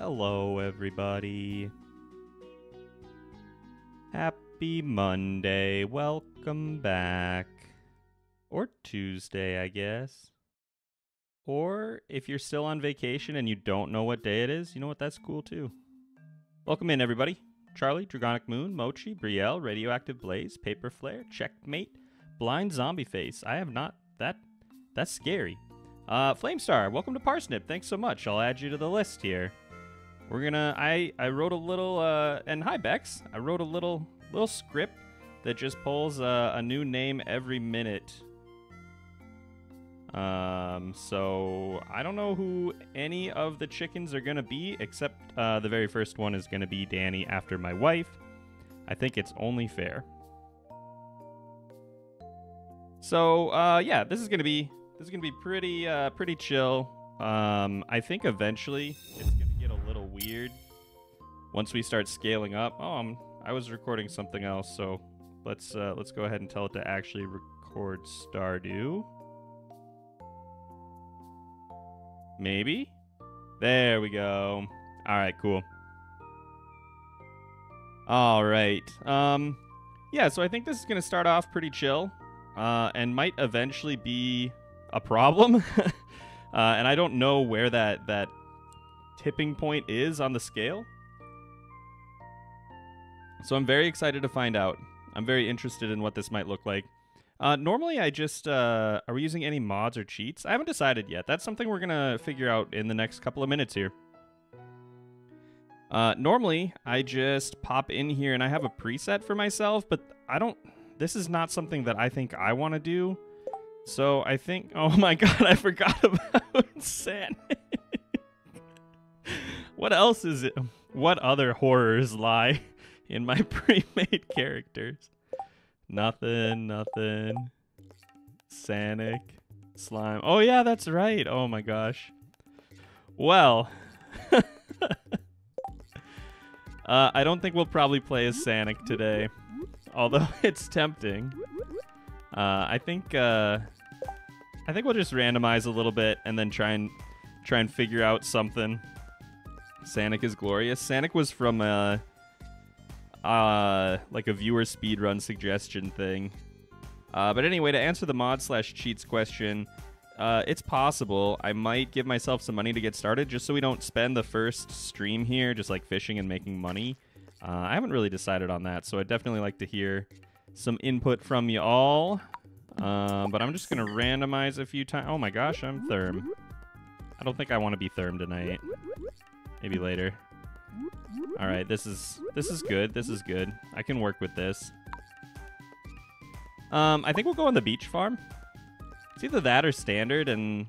Hello, everybody. Happy Monday. Welcome back. Or Tuesday, I guess. Or if you're still on vacation and you don't know what day it is, you know what? That's cool too. Welcome in, everybody. Charlie, Dragonic Moon, Mochi, Brielle, Radioactive Blaze, Paper Flare, Checkmate, Blind Zombie Face. I have not. That. That's scary. Uh, Flamestar, welcome to Parsnip. Thanks so much. I'll add you to the list here. We're gonna. I I wrote a little. Uh, and hi Bex. I wrote a little little script that just pulls uh, a new name every minute. Um. So I don't know who any of the chickens are gonna be, except uh, the very first one is gonna be Danny after my wife. I think it's only fair. So uh, yeah, this is gonna be this is gonna be pretty uh, pretty chill. Um, I think eventually it's weird once we start scaling up. Oh, I'm, I was recording something else, so let's uh, let's go ahead and tell it to actually record Stardew. Maybe. There we go. All right, cool. All right. Um, yeah. So I think this is gonna start off pretty chill, uh, and might eventually be a problem. uh, and I don't know where that that tipping point is on the scale. So I'm very excited to find out. I'm very interested in what this might look like. Uh, normally, I just uh, are we using any mods or cheats? I haven't decided yet. That's something we're gonna figure out in the next couple of minutes here. Uh, normally, I just pop in here and I have a preset for myself, but I don't. This is not something that I think I want to do. So I think. Oh my god, I forgot about Sanic. What else is it? What other horrors lie in my pre-made characters? Nothing, nothing. Sanic, slime. Oh yeah, that's right. Oh my gosh. Well, uh, I don't think we'll probably play as Sanic today, although it's tempting. Uh, I think uh, I think we'll just randomize a little bit and then try and try and figure out something. Sanic is glorious. Sanic was from a uh, like a viewer speedrun suggestion thing. Uh, but anyway, to answer the mod slash cheats question, uh, it's possible I might give myself some money to get started, just so we don't spend the first stream here just like fishing and making money. Uh, I haven't really decided on that, so I'd definitely like to hear some input from you all. Uh, but I'm just gonna randomize a few times. Oh my gosh, I'm Therm. I don't think I want to be Therm tonight. Maybe later. All right, this is this is good. This is good. I can work with this. Um, I think we'll go on the beach farm. It's either that or standard, and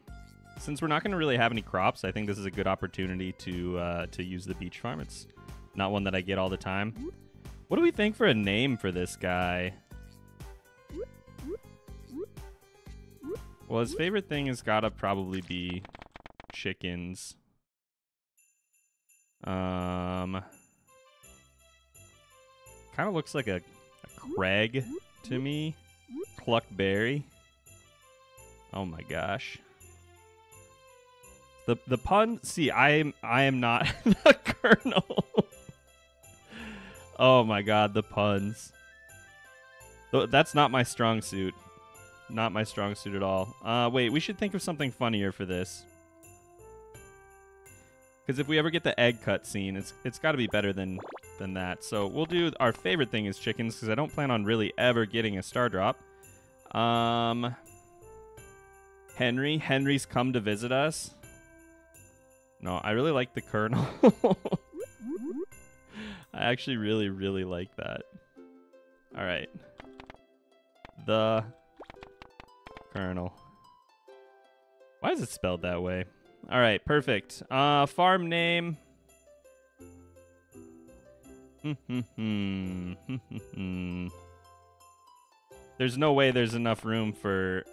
since we're not going to really have any crops, I think this is a good opportunity to uh, to use the beach farm. It's not one that I get all the time. What do we think for a name for this guy? Well, his favorite thing has got to probably be chickens. Um, kind of looks like a, a Craig to me. Cluck Berry. Oh my gosh. The the pun. See, I am I am not the Colonel. oh my god, the puns. That's not my strong suit. Not my strong suit at all. Uh, wait, we should think of something funnier for this. Because if we ever get the egg cut scene, it's it's got to be better than than that. So we'll do our favorite thing is chickens because I don't plan on really ever getting a star drop. Um, Henry, Henry's come to visit us. No, I really like the Colonel. I actually really really like that. All right, the Colonel. Why is it spelled that way? All right, perfect. Uh, farm name. there's no way there's enough room for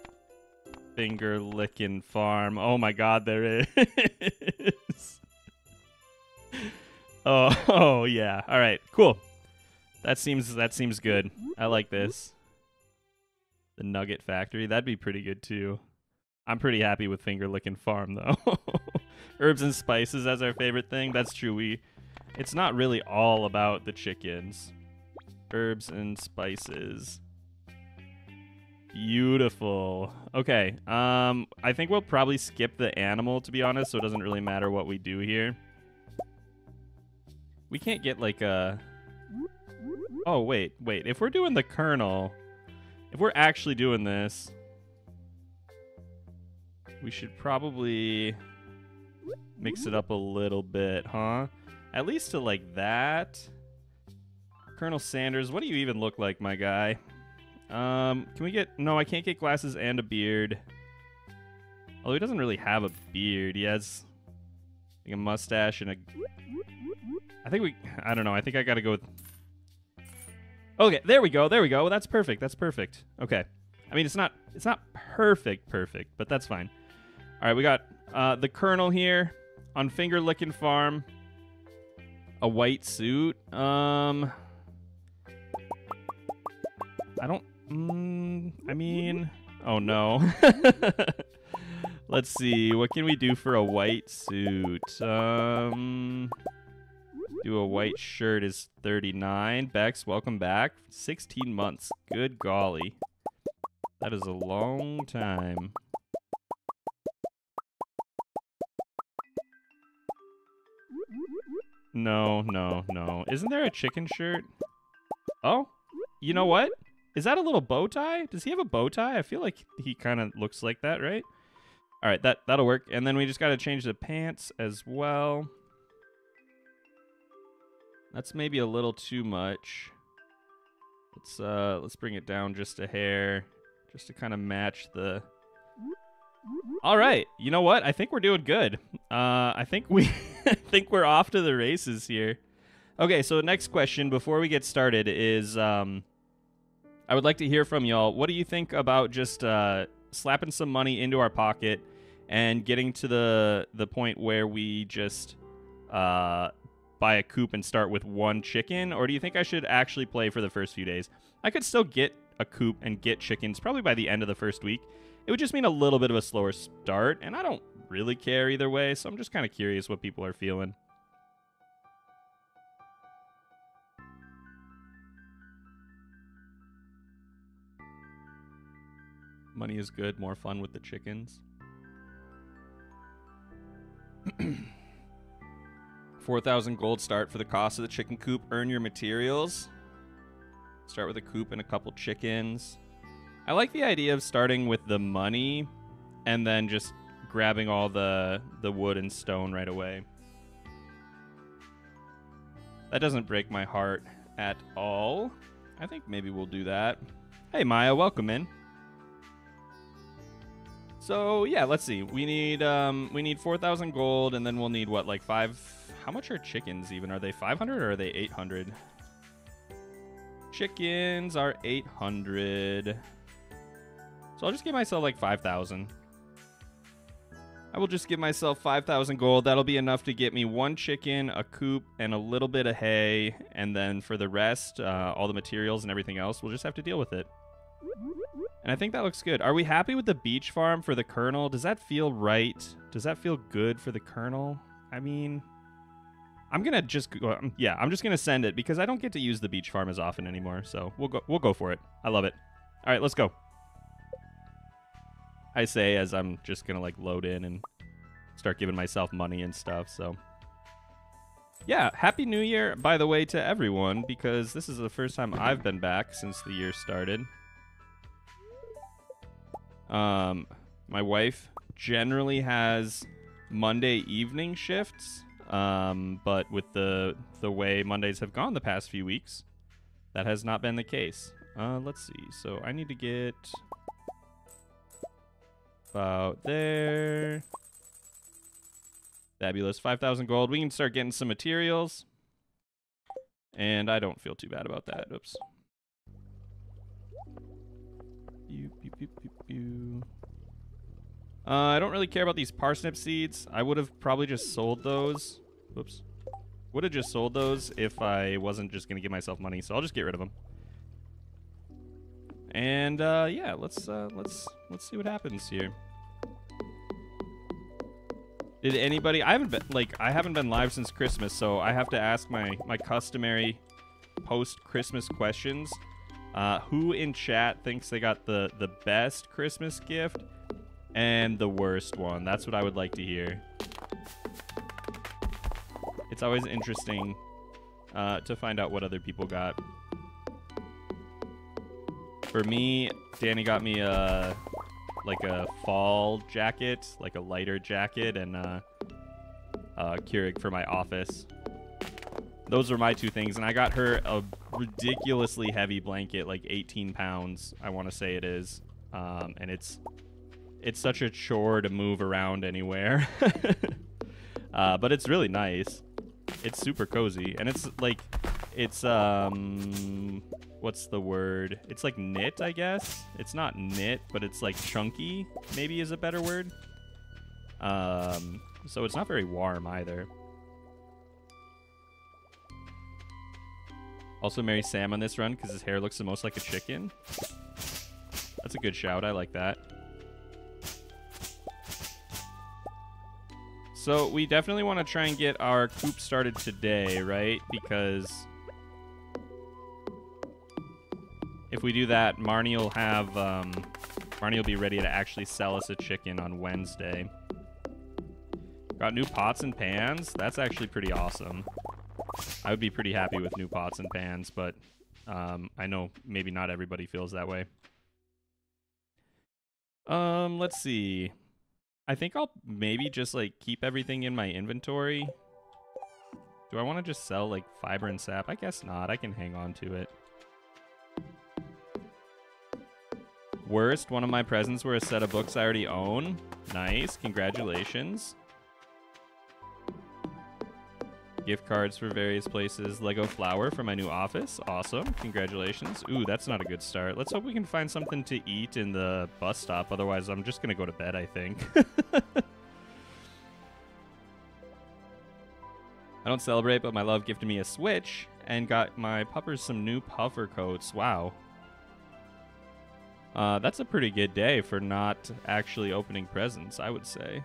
finger licking farm. Oh my god, there is. oh, oh yeah. All right, cool. That seems that seems good. I like this. The Nugget Factory. That'd be pretty good too. I'm pretty happy with finger licking farm though. herbs and spices as our favorite thing. That's true. We, it's not really all about the chickens. Herbs and spices. Beautiful. Okay. Um, I think we'll probably skip the animal to be honest, so it doesn't really matter what we do here. We can't get like a. Oh wait, wait. If we're doing the Colonel, if we're actually doing this, we should probably mix it up a little bit, huh? At least to like that. Colonel Sanders, what do you even look like, my guy? Um, can we get... No, I can't get glasses and a beard. Although he doesn't really have a beard. He has like a mustache and a... I think we... I don't know. I think I gotta go with... Okay, there we go. There we go. That's perfect. That's perfect. Okay. I mean, it's not... It's not perfect perfect, but that's fine. All right, we got uh, the Colonel here on Finger Licking Farm. A white suit. Um... I don't. Mm, I mean, oh no. Let's see. What can we do for a white suit? Um, do a white shirt is 39. Bex, welcome back. 16 months. Good golly. That is a long time. No, no, no. Isn't there a chicken shirt? Oh, you know what? Is that a little bow tie? Does he have a bow tie? I feel like he kind of looks like that, right? All right, that that'll work. And then we just got to change the pants as well. That's maybe a little too much. Let's uh let's bring it down just a hair just to kind of match the All right. You know what? I think we're doing good. Uh I think we think we're off to the races here. Okay, so next question before we get started is um I would like to hear from y'all. What do you think about just uh, slapping some money into our pocket and getting to the the point where we just uh, buy a coop and start with one chicken, or do you think I should actually play for the first few days? I could still get a coop and get chickens probably by the end of the first week. It would just mean a little bit of a slower start, and I don't really care either way, so I'm just kind of curious what people are feeling. Money is good, more fun with the chickens. 4,000 gold start for the cost of the chicken coop. Earn your materials. Start with a coop and a couple chickens. I like the idea of starting with the money and then just grabbing all the the wood and stone right away. That doesn't break my heart at all. I think maybe we'll do that. Hey Maya, welcome in. So yeah, let's see. We need um we need four thousand gold, and then we'll need what like five. How much are chickens even? Are they five hundred or are they eight hundred? Chickens are eight hundred. So I'll just give myself like five thousand. I will just give myself 5,000 gold. That'll be enough to get me one chicken, a coop, and a little bit of hay. And then for the rest, uh, all the materials and everything else, we'll just have to deal with it. And I think that looks good. Are we happy with the beach farm for the Colonel? Does that feel right? Does that feel good for the Colonel? I mean, I'm gonna just um, yeah, I'm just gonna send it because I don't get to use the beach farm as often anymore. So we'll go we'll go for it. I love it. All right, let's go. I say as I'm just gonna like load in and start giving myself money and stuff. So yeah, happy New Year by the way to everyone because this is the first time I've been back since the year started. Um, my wife generally has Monday evening shifts, um, but with the the way Mondays have gone the past few weeks, that has not been the case. Uh, let's see. So I need to get about there. Fabulous. 5,000 gold. We can start getting some materials. And I don't feel too bad about that. Oops. Uh, I don't really care about these parsnip seeds. I would have probably just sold those. Whoops. Would have just sold those if I wasn't just going to give myself money, so I'll just get rid of them. And uh, yeah, let's uh, let's let's see what happens here. Did anybody? I haven't been like I haven't been live since Christmas, so I have to ask my my customary post Christmas questions. Uh, who in chat thinks they got the the best Christmas gift and the worst one? That's what I would like to hear. It's always interesting uh, to find out what other people got. For me, Danny got me a like a fall jacket, like a lighter jacket, and uh, uh, Keurig for my office. Those are my two things, and I got her a ridiculously heavy blanket, like 18 pounds. I want to say it is, um, and it's it's such a chore to move around anywhere. uh, but it's really nice. It's super cozy, and it's like it's um what's the word? It's like knit, I guess. It's not knit, but it's like chunky, maybe is a better word. Um, so it's not very warm either. Also marry Sam on this run because his hair looks the most like a chicken. That's a good shout. I like that. So we definitely want to try and get our coop started today, right? Because if we do that, Marnie will have um, Marnie will be ready to actually sell us a chicken on Wednesday. Got new pots and pans. That's actually pretty awesome. I would be pretty happy with new pots and pans, but um, I know maybe not everybody feels that way. Um, let's see. I think I'll maybe just like keep everything in my inventory. Do I want to just sell like fiber and sap? I guess not. I can hang on to it. Worst, one of my presents were a set of books I already own. Nice, congratulations. Gift cards for various places. Lego flower for my new office. Awesome, congratulations. Ooh, that's not a good start. Let's hope we can find something to eat in the bus stop. Otherwise, I'm just going to go to bed, I think. I don't celebrate, but my love gifted me a Switch and got my puppers some new puffer coats. Wow, uh, that's a pretty good day for not actually opening presents, I would say.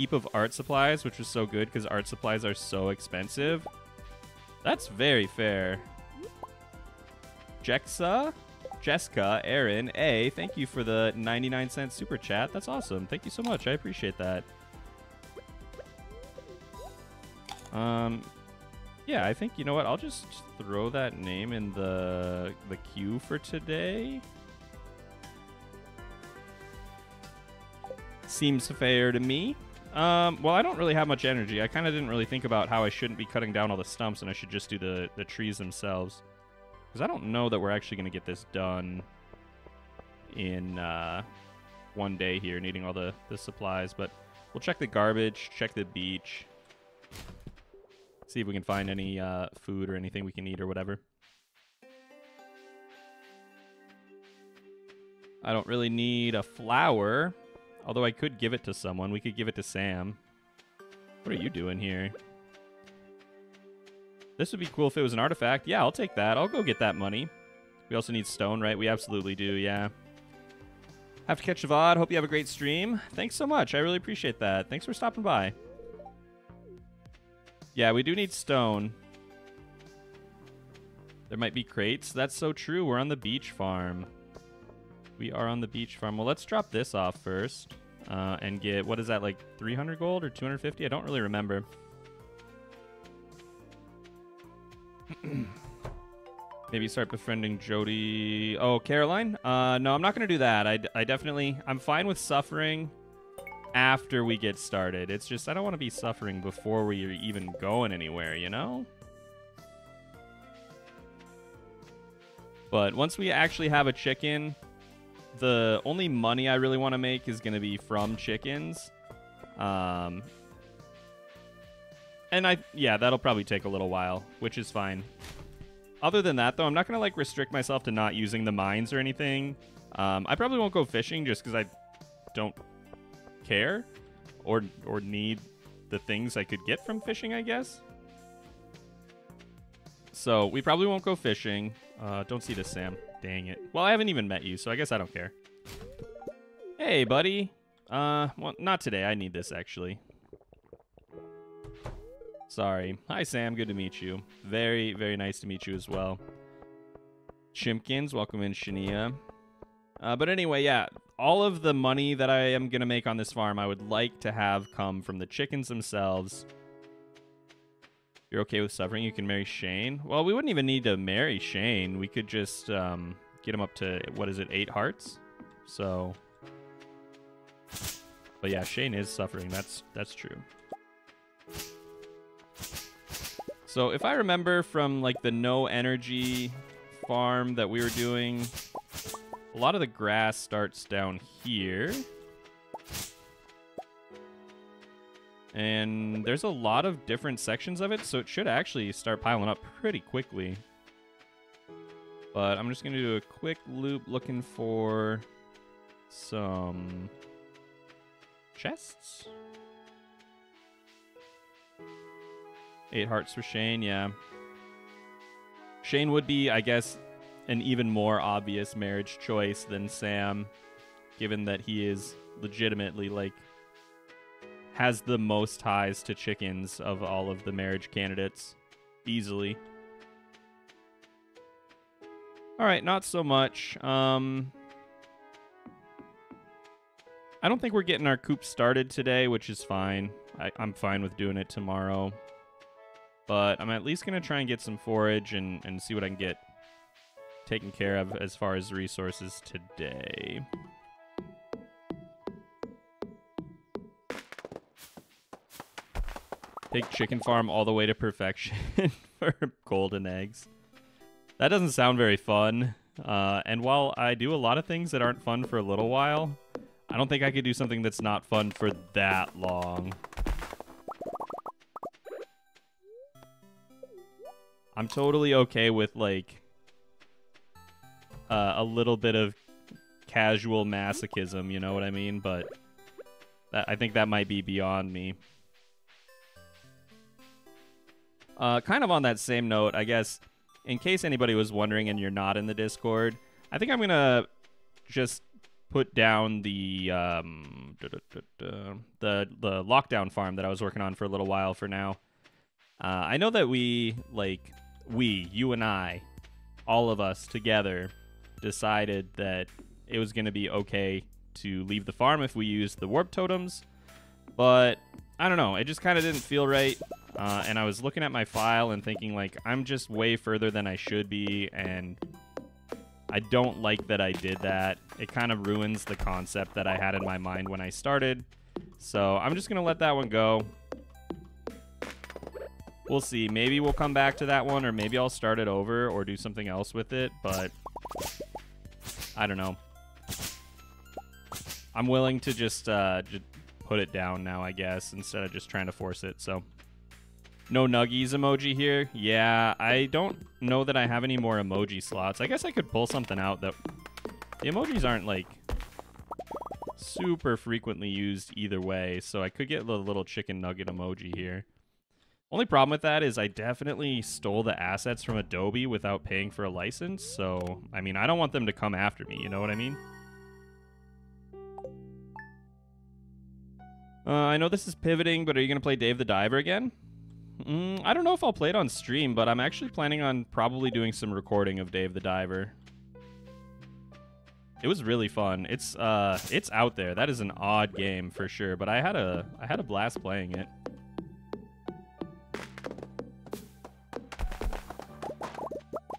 Heap of art supplies, which was so good because art supplies are so expensive. That's very fair. Jexa, Jessica, Aaron, A, thank you for the 99 cent super chat. That's awesome. Thank you so much. I appreciate that. Um, yeah, I think you know what. I'll just throw that name in the the queue for today. Seems fair to me. Um, well, I don't really have much energy. I kind of didn't really think about how I shouldn't be cutting down all the stumps and I should just do the, the trees themselves. Because I don't know that we're actually going to get this done in uh, one day here, needing all the, the supplies. But we'll check the garbage, check the beach, See if we can find any uh, food or anything we can eat or whatever. I don't really need a flower. Although I could give it to someone. We could give it to Sam. What are you doing here? This would be cool if it was an artifact. Yeah, I'll take that. I'll go get that money. We also need stone, right? We absolutely do, yeah. Have to catch a VOD. Hope you have a great stream. Thanks so much. I really appreciate that. Thanks for stopping by. Yeah, we do need stone. There might be crates. That's so true. We're on the beach farm. We are on the beach farm. Well, let's drop this off first. Uh, and get, what is that, like 300 gold or 250? I don't really remember. Maybe start befriending Jodi. Oh, Caroline? Uh, no, I'm not going to do that. I, I definitely, I'm fine with suffering after we get started. It's just I don't want to be suffering before we're even going anywhere, you know? But once we actually have a chicken, the only money I really want to make is going to be from chickens. Um, and I, yeah, that'll probably take a little while, which is fine. Other than that, though, I'm not going to like restrict myself to not using the mines or anything. Um, I probably won't go fishing just because I don't care or or need the things I could get from fishing, I guess. So we probably won't go fishing. Uh, don't see this, Sam. Dang it. Well, I haven't even met you, so I guess I don't care. Hey, buddy. Uh, well, not today. I need this, actually. Sorry. Hi, Sam. Good to meet you. Very, very nice to meet you as well. Chimpkins, welcome in, Shania. Uh, but anyway, yeah, all of the money that I am going to make on this farm, I would like to have come from the chickens themselves. You're okay with suffering? You can marry Shane? Well, we wouldn't even need to marry Shane. We could just um, get him up to, what is it, eight hearts? So... But yeah, Shane is suffering. That's that's true. So if I remember from like the no energy farm that we were doing, a lot of the grass starts down here. And there's a lot of different sections of it, so it should actually start piling up pretty quickly. But I'm just going to do a quick loop looking for some chests. Eight hearts for Shane, yeah. Shane would be, I guess, an even more obvious marriage choice than Sam, given that he is legitimately, like, has the most ties to chickens of all of the marriage candidates. Easily. Alright, not so much. Um, I don't think we're getting our coop started today, which is fine. I, am fine with doing it tomorrow. But I'm at least going to try and get some forage and, and see what I can get taken care of as far as resources today. Take chicken farm all the way to perfection for golden eggs. That doesn't sound very fun. Uh, and while I do a lot of things that aren't fun for a little while, I don't think I could do something that's not fun for that long. I'm totally okay with, like, uh, a little bit of casual masochism, you know what I mean? But that, I think that might be beyond me. Uh, kind of on that same note, I guess, in case anybody was wondering and you're not in the Discord, I think I'm going to just put down the um, da, da, da, the the lockdown farm that I was working on for a little while for now. Uh, I know that we like we you and I, all of us together, decided that it was going to be okay to leave the farm if we used the warp totems, but I don't know. It just kind of didn't feel right. Uh, and I was looking at my file and thinking like I'm just way further than I should be, and I don't like that I did that. It kind of ruins the concept that I had in my mind when I started. So I'm just going to let that one go. We'll see. Maybe we'll come back to that one, or maybe I'll start it over or do something else with it, but I don't know. I'm willing to just, uh, just put it down now, I guess, instead of just trying to force it, so... No Nuggies emoji here. Yeah, I don't know that I have any more emoji slots. I guess I could pull something out that... The emojis aren't, like, super frequently used either way, so I could get the little chicken nugget emoji here. Only problem with that is I definitely stole the assets from Adobe without paying for a license, so, I mean, I don't want them to come after me, you know what I mean? Uh, I know this is pivoting, but are you going to play Dave the Diver again? Mm, I don't know if I'll play it on stream, but I'm actually planning on probably doing some recording of Dave the Diver. It was really fun. It's uh it's out there. That is an odd game for sure, but I had a I had a blast playing it.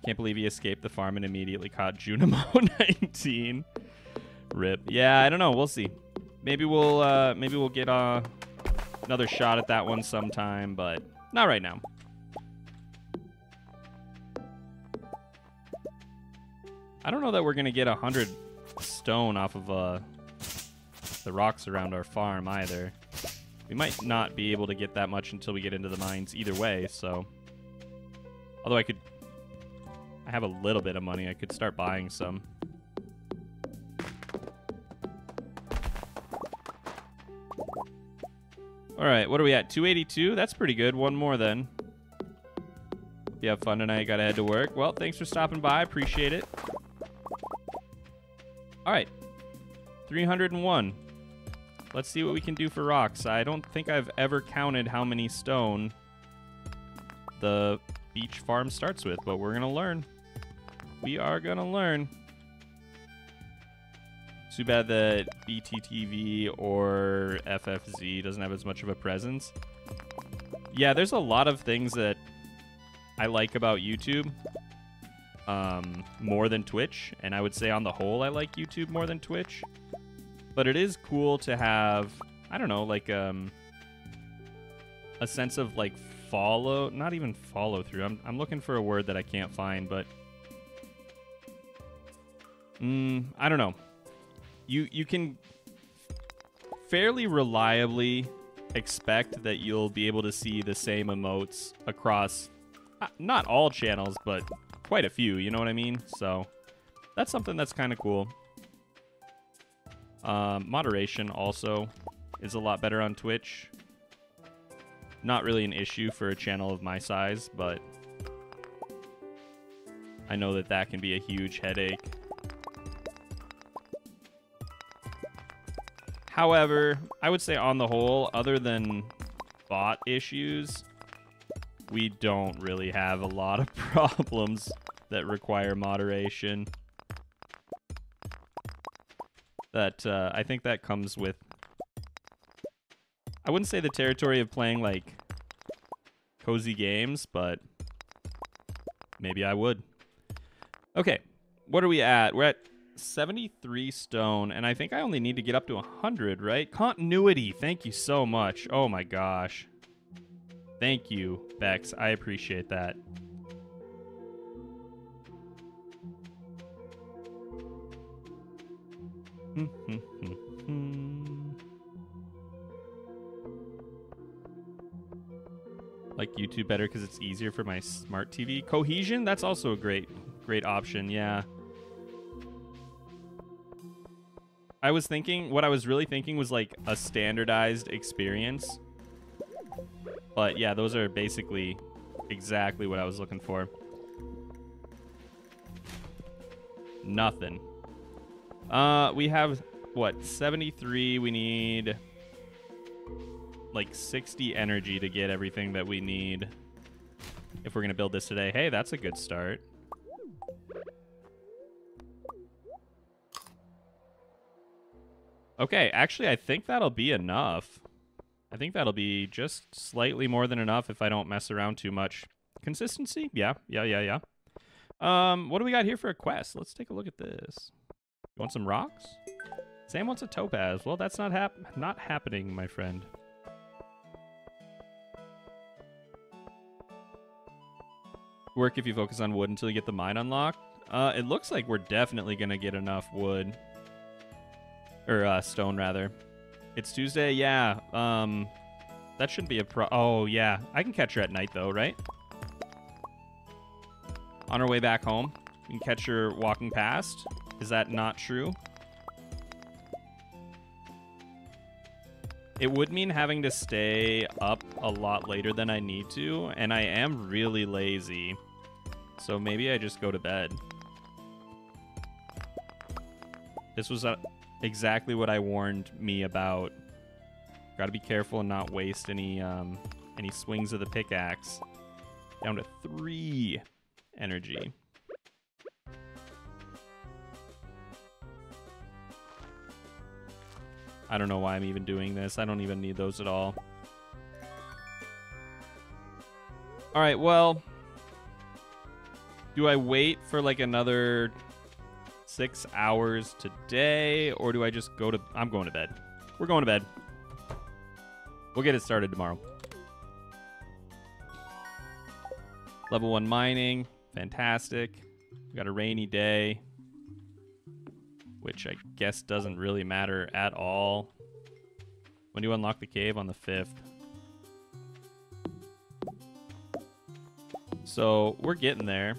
Can't believe he escaped the farm and immediately caught Junimo 19. Rip. Yeah, I don't know. We'll see. Maybe we'll uh maybe we'll get uh another shot at that one sometime, but not right now. I don't know that we're to get a 100 stone off of uh, the rocks around our farm either. We might not be able to get that much until we get into the mines either way, so... Although I could... I have a little bit of money. I could start buying some. All right, what are we at? 282? That's pretty good. One more then. You have fun tonight. Got to head to work. Well, thanks for stopping by. Appreciate it. All right. 301. Let's see what we can do for rocks. I don't think I've ever counted how many stone the beach farm starts with, but we're going to learn. We are going to learn. Too bad that BTTV or FFZ doesn't have as much of a presence. Yeah, there's a lot of things that I like about YouTube um, more than Twitch, and I would say on the whole I like YouTube more than Twitch. But it is cool to have, I don't know, like um, a sense of like follow, not even follow through. I'm, I'm looking for a word that I can't find, but mm, I don't know. You you can fairly reliably expect that you'll be able to see the same emotes across uh, not all channels, but quite a few. You know what I mean? So that's something that's kind of cool. Um, moderation also is a lot better on Twitch. Not really an issue for a channel of my size, but I know that that can be a huge headache. However, I would say on the whole, other than bot issues, we don't really have a lot of problems that require moderation. That uh, I think that comes with. I wouldn't say the territory of playing like cozy games, but maybe I would. Okay, what are we at? We're at 73 stone, and I think I only need to get up to 100, right? Continuity, thank you so much. Oh my gosh. Thank you, Bex. I appreciate that. like YouTube better because it's easier for my smart TV. Cohesion, that's also a great, great option. Yeah. I was thinking, what I was really thinking was like a standardized experience. But yeah, those are basically exactly what I was looking for. Nothing. Uh, we have, what, 73. We need like 60 energy to get everything that we need if we're going to build this today. Hey, that's a good start. Okay, actually, I think that'll be enough. I think that'll be just slightly more than enough if I don't mess around too much. Consistency? Yeah, yeah, yeah, yeah. Um, what do we got here for a quest? Let's take a look at this. You want some rocks? Sam wants a topaz. Well, that's not hap not happening, my friend. Work if you focus on wood until you get the mine unlocked. Uh, it looks like we're definitely gonna get enough wood. Or, uh, stone, rather. It's Tuesday? Yeah. Um, that shouldn't be a pro- Oh, yeah. I can catch her at night, though, right? On our way back home. We can catch her walking past. Is that not true? It would mean having to stay up a lot later than I need to, and I am really lazy. So maybe I just go to bed. This was uh, exactly what I warned me about. Got to be careful and not waste any um, any swings of the pickaxe. Down to three energy. I don't know why I'm even doing this. I don't even need those at all. All right, well, do I wait for like another six hours today, or do I just go to... I'm going to bed. We're going to bed. We'll get it started tomorrow. Level 1 mining. Fantastic. We got a rainy day which I guess doesn't really matter at all. When do you unlock the cave? On the 5th. So, we're getting there.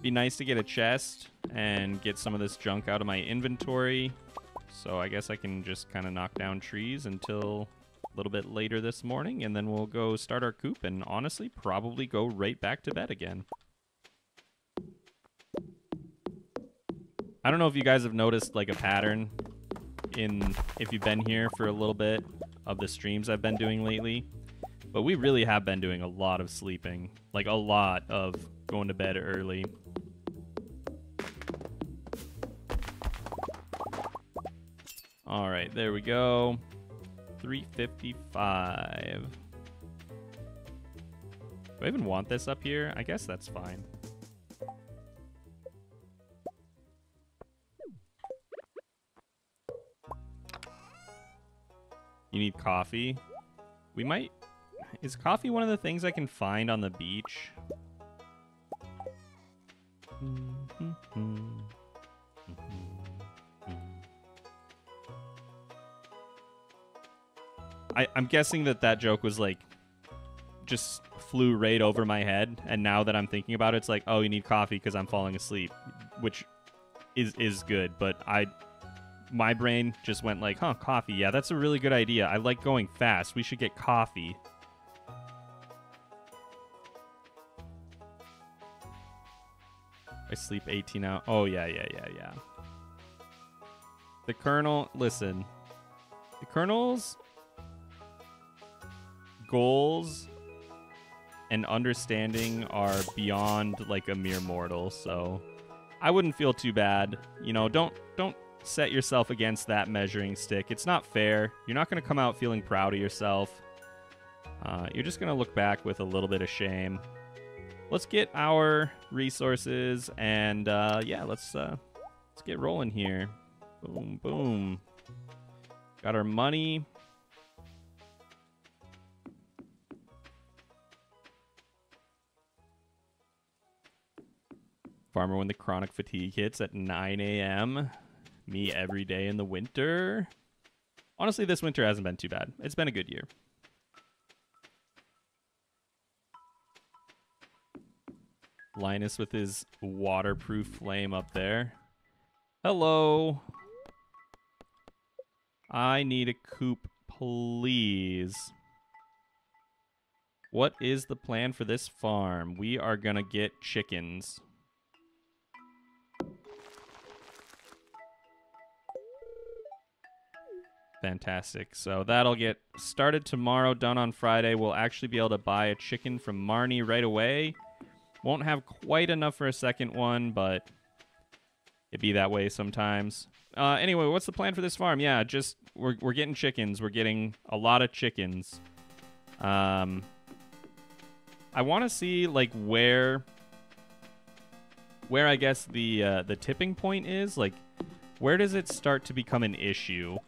Be nice to get a chest and get some of this junk out of my inventory. So I guess I can just kind of knock down trees until a little bit later this morning, and then we'll go start our coop and honestly probably go right back to bed again. I don't know if you guys have noticed like a pattern in if you've been here for a little bit of the streams I've been doing lately. But we really have been doing a lot of sleeping. Like a lot of going to bed early. All right, there we go. 355. Do I even want this up here? I guess that's fine. You need coffee? We might... Is coffee one of the things I can find on the beach? I, I'm guessing that that joke was like just flew right over my head, and now that I'm thinking about it, it's like, oh, you need coffee because I'm falling asleep, which is is good. But I, my brain just went like, huh, coffee. Yeah, that's a really good idea. I like going fast. We should get coffee. I sleep 18 hours. Oh yeah, yeah, yeah, yeah. The Colonel, listen. The Colonel's goals and understanding are beyond like a mere mortal, so I wouldn't feel too bad. You know, don't don't set yourself against that measuring stick. It's not fair. You're not going to come out feeling proud of yourself. Uh, you're just going to look back with a little bit of shame. Let's get our resources and uh, yeah, let's uh, let's get rolling here. Boom, boom. Got our money. Farmer when the chronic fatigue hits at 9 a.m. Me every day in the winter. Honestly, this winter hasn't been too bad. It's been a good year. Linus with his waterproof flame up there. Hello. I need a coop, please. What is the plan for this farm? We are going to get chickens. Fantastic. So that'll get started tomorrow, done on Friday. We'll actually be able to buy a chicken from Marnie right away. Won't have quite enough for a second one, but it be that way sometimes. Uh, anyway, what's the plan for this farm? Yeah, just we're we're getting chickens. We're getting a lot of chickens. Um, I want to see like where where I guess the uh, the tipping point is. Like, where does it start to become an issue?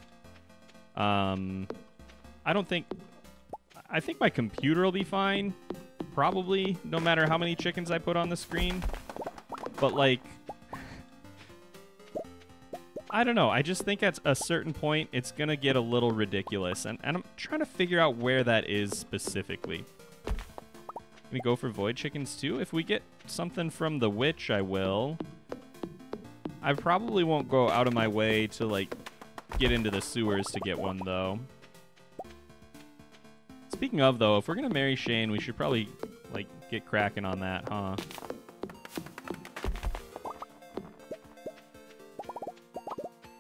Um, I don't think. I think my computer will be fine. Probably, no matter how many chickens I put on the screen. But, like. I don't know. I just think at a certain point, it's going to get a little ridiculous. And, and I'm trying to figure out where that is specifically. Can we go for void chickens too? If we get something from the witch, I will. I probably won't go out of my way to, like, get into the sewers to get one, though. Speaking of, though, if we're going to marry Shane, we should probably, like, get cracking on that, huh?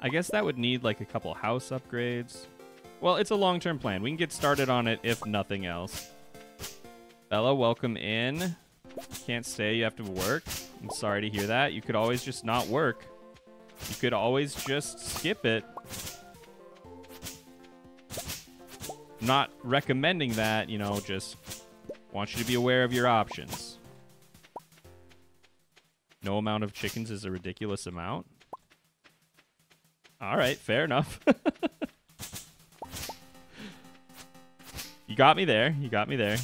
I guess that would need, like, a couple house upgrades. Well, it's a long-term plan. We can get started on it if nothing else. Bella, welcome in. Can't stay, you have to work. I'm sorry to hear that. You could always just not work. You could always just skip it. Not recommending that, you know, just want you to be aware of your options. No amount of chickens is a ridiculous amount. All right, fair enough. you got me there. You got me there.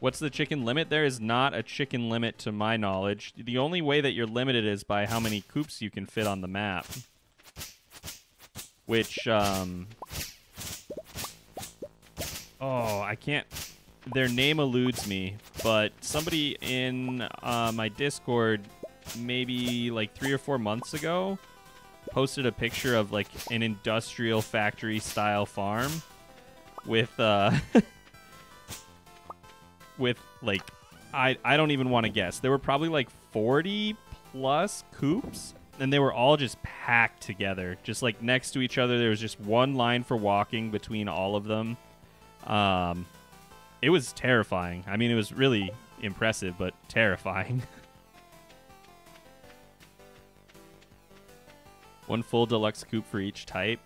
What's the chicken limit? There is not a chicken limit to my knowledge. The only way that you're limited is by how many coops you can fit on the map which um oh i can't their name eludes me but somebody in uh, my discord maybe like three or four months ago posted a picture of like an industrial factory style farm with uh with like I I don't even want to guess. There were probably like 40 plus coops and they were all just packed together, just like next to each other. There was just one line for walking between all of them. Um, it was terrifying. I mean, it was really impressive, but terrifying. One full deluxe coop for each type.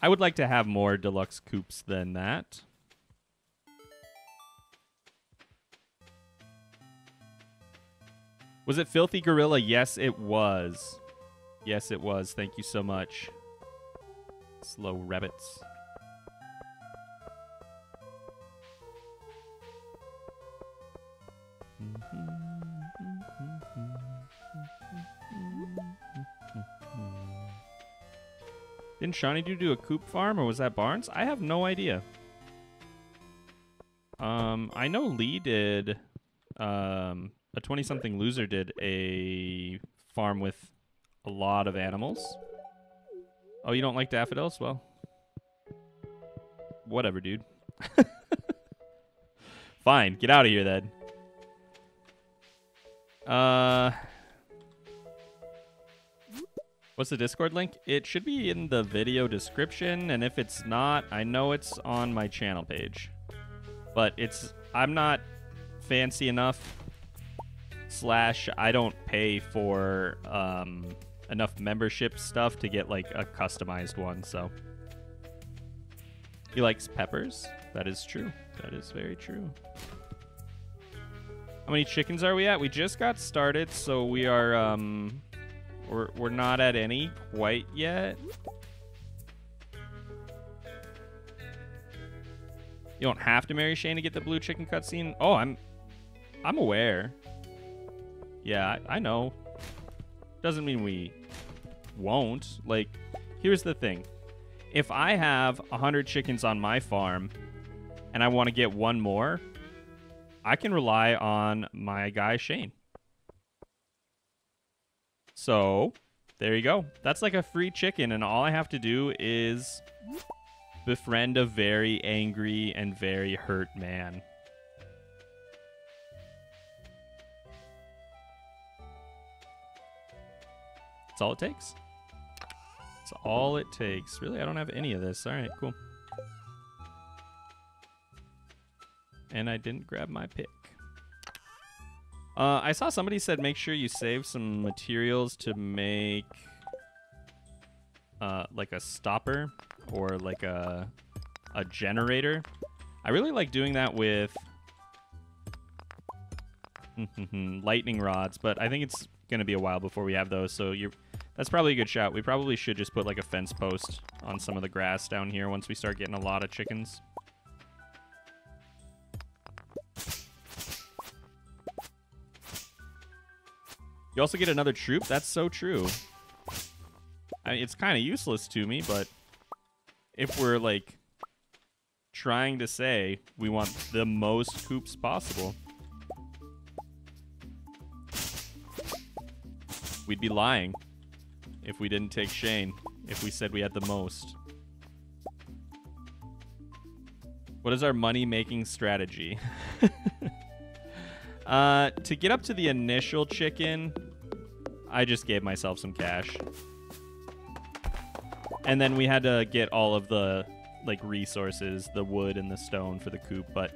I would like to have more deluxe coops than that. Was it Filthy Gorilla? Yes, it was. Yes, it was. Thank you so much. Slow rabbits. Didn't Shawnee do do a coop farm or was that Barnes? I have no idea. Um, I know Lee did. Um, a twenty-something loser did a farm with a lot of animals. Oh, you don't like daffodils? Well, whatever, dude. Fine, get out of here then. Uh, what's the Discord link? It should be in the video description, and if it's not, I know it's on my channel page. But it's I'm not fancy enough. Slash, I don't pay for um, enough membership stuff to get like a customized one. So he likes peppers. That is true. That is very true. How many chickens are we at? We just got started, so we are um we're we're not at any quite yet. You don't have to marry Shane to get the blue chicken cutscene. Oh, I'm I'm aware. Yeah, I, I know. Doesn't mean we won't. Like, here's the thing. If I have 100 chickens on my farm and I want to get one more, I can rely on my guy Shane. So, there you go. That's like a free chicken, and all I have to do is befriend a very angry and very hurt man. That's all it takes. That's all it takes. Really, I don't have any of this. All right, cool. And I didn't grab my pick. Uh, I saw somebody said make sure you save some materials to make uh, like a stopper or like a a generator. I really like doing that with lightning rods, but I think it's gonna be a while before we have those. So you're that's probably a good shot. We probably should just put like a fence post on some of the grass down here once we start getting a lot of chickens. You also get another troop? That's so true. I mean, it's kind of useless to me, but if we're, like, trying to say we want the most coops possible, we'd be lying if we didn't take Shane, if we said we had the most. What is our money-making strategy? uh, to get up to the initial chicken, I just gave myself some cash. And then we had to get all of the like resources, the wood and the stone for the coop, but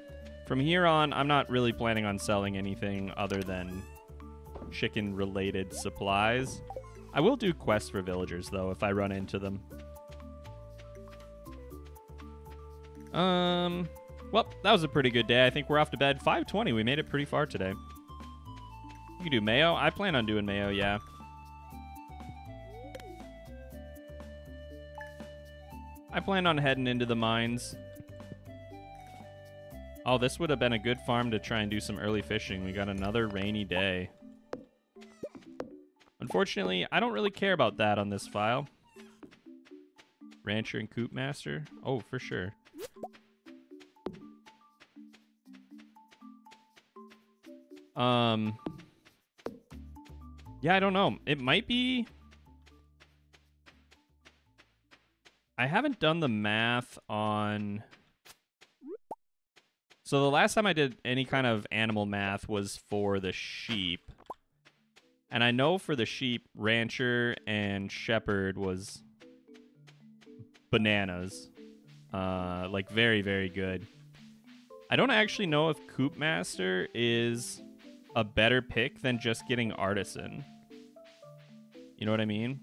from here on I'm not really planning on selling anything other than chicken related supplies. I will do quests for villagers though if I run into them. Um well, that was a pretty good day. I think we're off to bed. 520. We made it pretty far today. You can do mayo. I plan on doing mayo, yeah. I plan on heading into the mines. Oh, this would have been a good farm to try and do some early fishing. We got another rainy day. Unfortunately, I don't really care about that on this file. Rancher and Coop Master? Oh, for sure. Um, yeah, I don't know. It might be. I haven't done the math on. So the last time I did any kind of animal math was for the sheep. And I know for the sheep, rancher and shepherd was bananas. Uh, like very, very good. I don't actually know if Coop Master is a better pick than just getting Artisan. You know what I mean?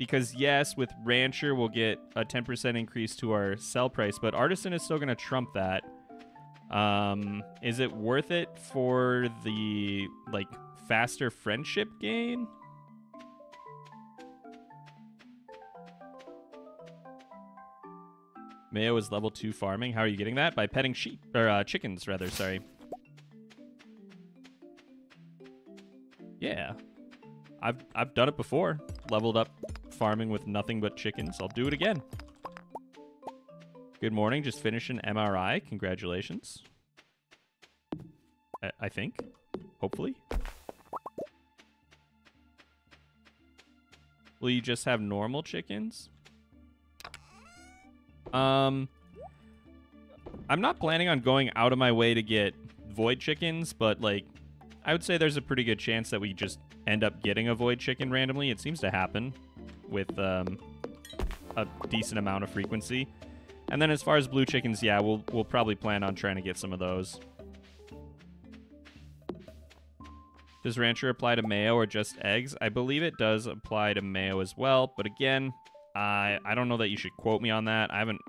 Because yes, with Rancher we'll get a 10% increase to our sell price, but Artisan is still going to trump that. Um, is it worth it for the like faster friendship gain? Mayo is level two farming. How are you getting that? By petting sheep or uh, chickens, rather. Sorry. Yeah, I've I've done it before. Leveled up farming with nothing but chickens. I'll do it again. Good morning. Just finished an MRI. Congratulations. I, I think. Hopefully. Will you just have normal chickens? Um, I'm not planning on going out of my way to get void chickens, but like, I would say there's a pretty good chance that we just end up getting a void chicken randomly. It seems to happen with um, a decent amount of frequency. And then as far as blue chickens, yeah, we'll we'll probably plan on trying to get some of those. Does Rancher apply to mayo or just eggs? I believe it does apply to mayo as well, but again, I I don't know that you should quote me on that. I haven't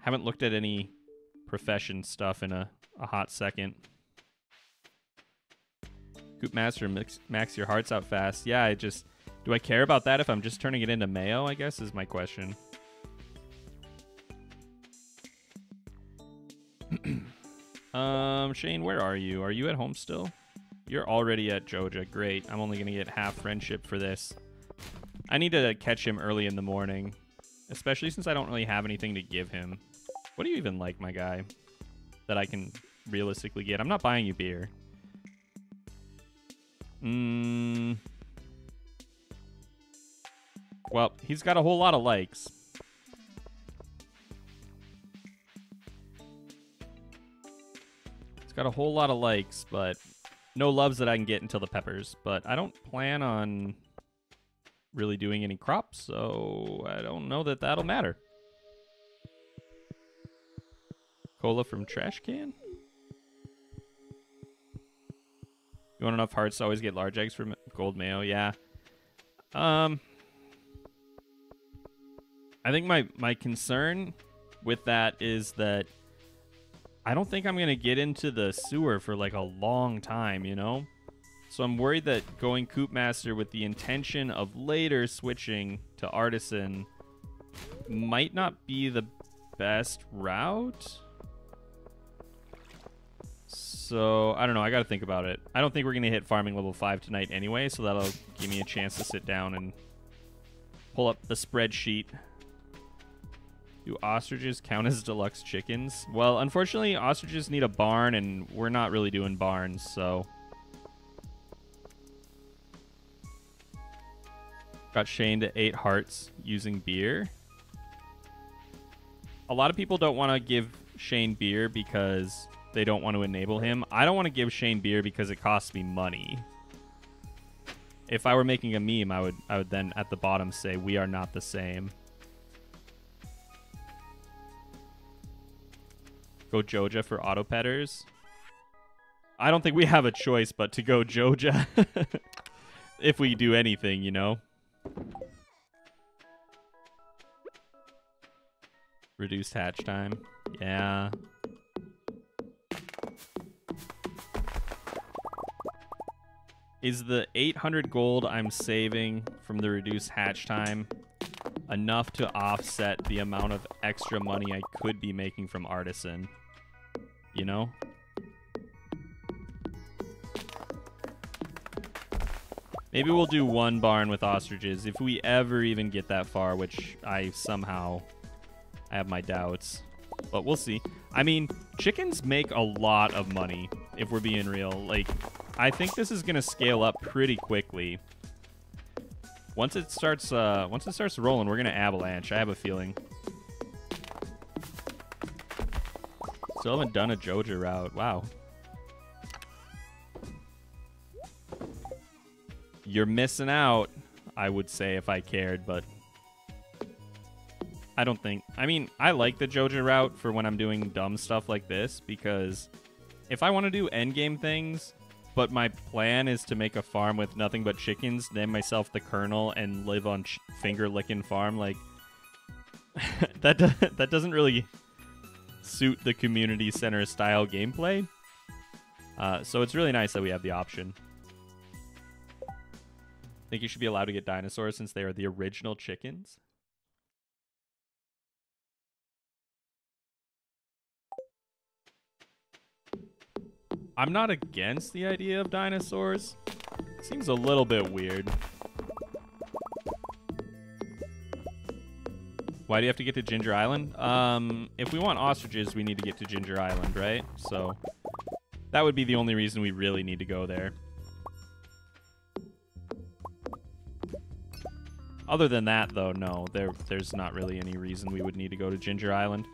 haven't looked at any profession stuff in a, a hot second. Coop Master mix, max your hearts out fast. Yeah, I just do I care about that if I'm just turning it into mayo? I guess is my question. um, Shane, where are you? Are you at home still? You're already at Joja. Great. I'm only gonna get half friendship for this. I need to catch him early in the morning, especially since I don't really have anything to give him. What do you even like, my guy, that I can realistically get? I'm not buying you beer. Mm. Well, he's got a whole lot of likes. He's got a whole lot of likes, but no loves that I can get until the peppers. But I don't plan on really doing any crops, so I don't know that that'll matter. Cola from trash can? You want enough hearts to always get large eggs from gold mayo? Yeah. Um, I think my my concern with that is that I don't think I'm gonna get into the sewer for like a long time. You know. So I'm worried that going Coop Master with the intention of later switching to Artisan might not be the best route. So, I don't know. I got to think about it. I don't think we're going to hit farming level 5 tonight anyway, so that'll give me a chance to sit down and pull up the spreadsheet. Do ostriches count as deluxe chickens? Well, unfortunately, ostriches need a barn, and we're not really doing barns, so... Got Shane to eight hearts using beer. A lot of people don't want to give Shane beer because they don't want to enable him. I don't want to give Shane beer because it costs me money. If I were making a meme, I would I would then at the bottom say we are not the same. Go Joja for auto petters. I don't think we have a choice but to go Joja if we do anything, you know. Reduced hatch time. Yeah. Is the 800 gold I'm saving from the reduced hatch time enough to offset the amount of extra money I could be making from Artisan? You know? Maybe we'll do one barn with ostriches if we ever even get that far, which I somehow I have my doubts. But we'll see. I mean, chickens make a lot of money if we're being real. Like, I think this is going to scale up pretty quickly. Once it starts uh, once it starts rolling, we're going to avalanche. I have a feeling. Still haven't done a Joja route. Wow. you're missing out, I would say if I cared, but I don't think. I mean, I like the Joja route for when I'm doing dumb stuff like this because if I want to do endgame things, but my plan is to make a farm with nothing but chickens, name myself the Colonel, and live on finger licking farm, like that do- that doesn't really suit the community center style gameplay. Uh, so it's really nice that we have the option. I Think you should be allowed to get dinosaurs since they are the original chickens. I'm not against the idea of dinosaurs. Seems a little bit weird. Why do you have to get to Ginger Island? Um, if we want ostriches, we need to get to Ginger Island, right? So that would be the only reason we really need to go there. Other than that, though, no, there there's not really any reason we would need to go to Ginger Island.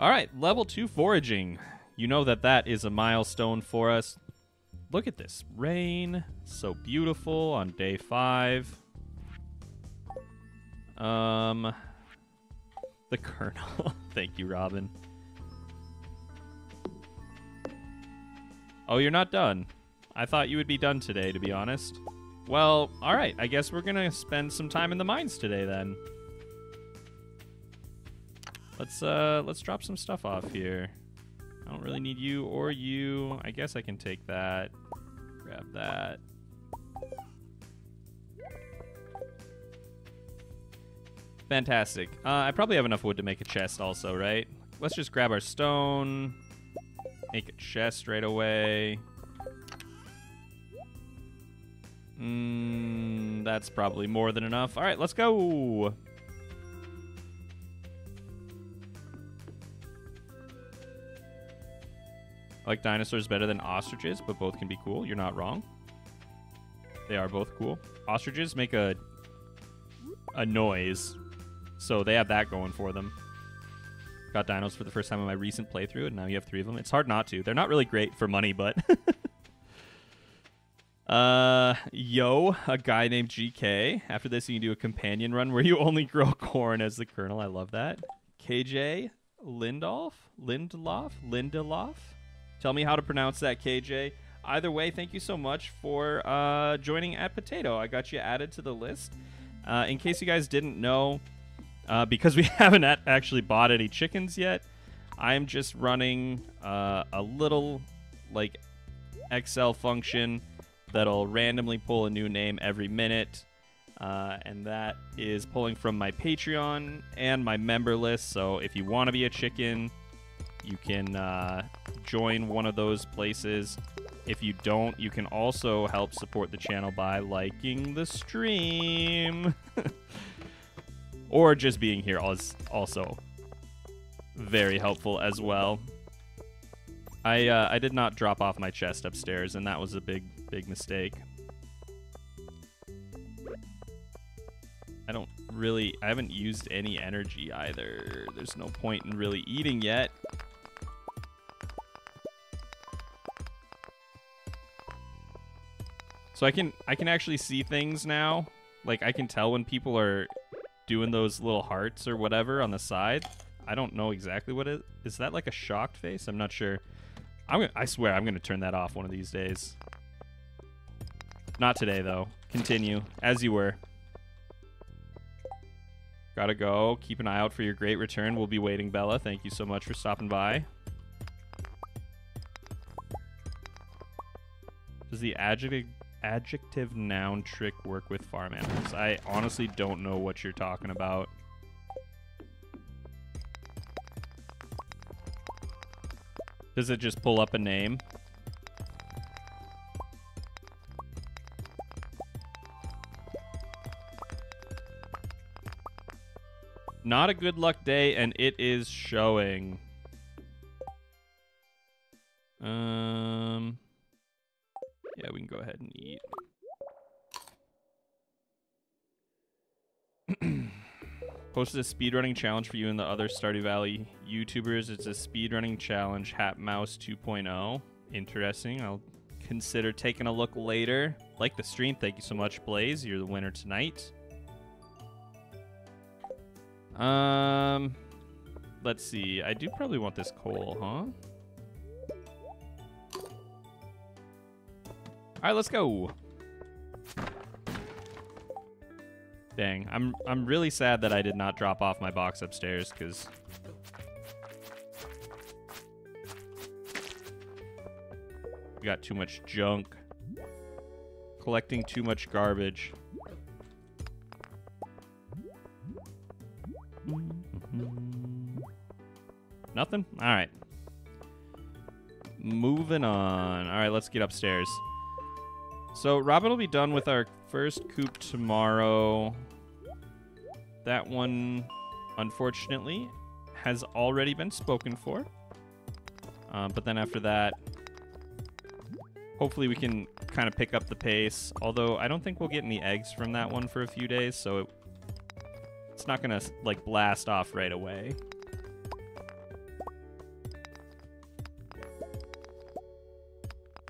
All right, level two foraging. You know that that is a milestone for us. Look at this rain, so beautiful on day five. Um, the Colonel. Thank you, Robin. Oh, you're not done. I thought you would be done today, to be honest. Well, all right. I guess we're gonna spend some time in the mines today then. Let's uh let's drop some stuff off here. I don't really need you or you. I guess I can take that. Grab that. Fantastic. Uh, I probably have enough wood to make a chest also, right? Let's just grab our stone. Make a chest right away. Mm, that's probably more than enough. All right, let's go. I like dinosaurs better than ostriches, but both can be cool. You're not wrong. They are both cool. Ostriches make a a noise, so they have that going for them. Got dinos for the first time in my recent playthrough, and now you have three of them. It's hard not to. They're not really great for money, but. uh, yo, a guy named GK. After this, you can do a companion run where you only grow corn as the colonel. I love that. KJ Lindolf, Lindlof, Lindelof. Tell me how to pronounce that, KJ. Either way, thank you so much for uh, joining at Potato. I got you added to the list. Uh, in case you guys didn't know, uh, because we haven't actually bought any chickens yet, I'm just running uh, a little like Excel function that'll randomly pull a new name every minute. Uh, and that is pulling from my Patreon and my member list. So if you want to be a chicken, you can uh, join one of those places. If you don't, you can also help support the channel by liking the stream. or just being here is also very helpful as well. I uh, I did not drop off my chest upstairs, and that was a big big mistake. I don't really I haven't used any energy either. There's no point in really eating yet. So I can I can actually see things now. Like I can tell when people are doing those little hearts or whatever on the side. I don't know exactly what it is. That like a shocked face? I'm not sure. I'm gonna, I swear I'm gonna turn that off one of these days. Not today though. Continue as you were. Gotta go. Keep an eye out for your great return. We'll be waiting, Bella. Thank you so much for stopping by. Does the adjective adjective noun trick work with farm animals? I honestly don't know what you're talking about. Does it just pull up a name? Not a good luck day, and it is showing. Um... Yeah, we can go ahead and eat. Posted a speedrunning challenge for you and the other Stardew Valley YouTubers. It's a speedrunning challenge, Hat Mouse 2.0. Interesting. I'll consider taking a look later. Like the stream. Thank you so much, Blaze. You're the winner tonight. Um, let's see. I do probably want this coal, huh? Right, let's go. Dang, I'm I'm really sad that I did not drop off my box upstairs because we got too much junk. Collecting too much garbage. Nothing? All right. Moving on. All right, let's get upstairs. So Robin will be done with our first coop tomorrow. That one, unfortunately, has already been spoken for. Um, but then after that, hopefully we can kind of pick up the pace. Although I don't think we'll get any eggs from that one for a few days, so it, it's not to like blast off right away.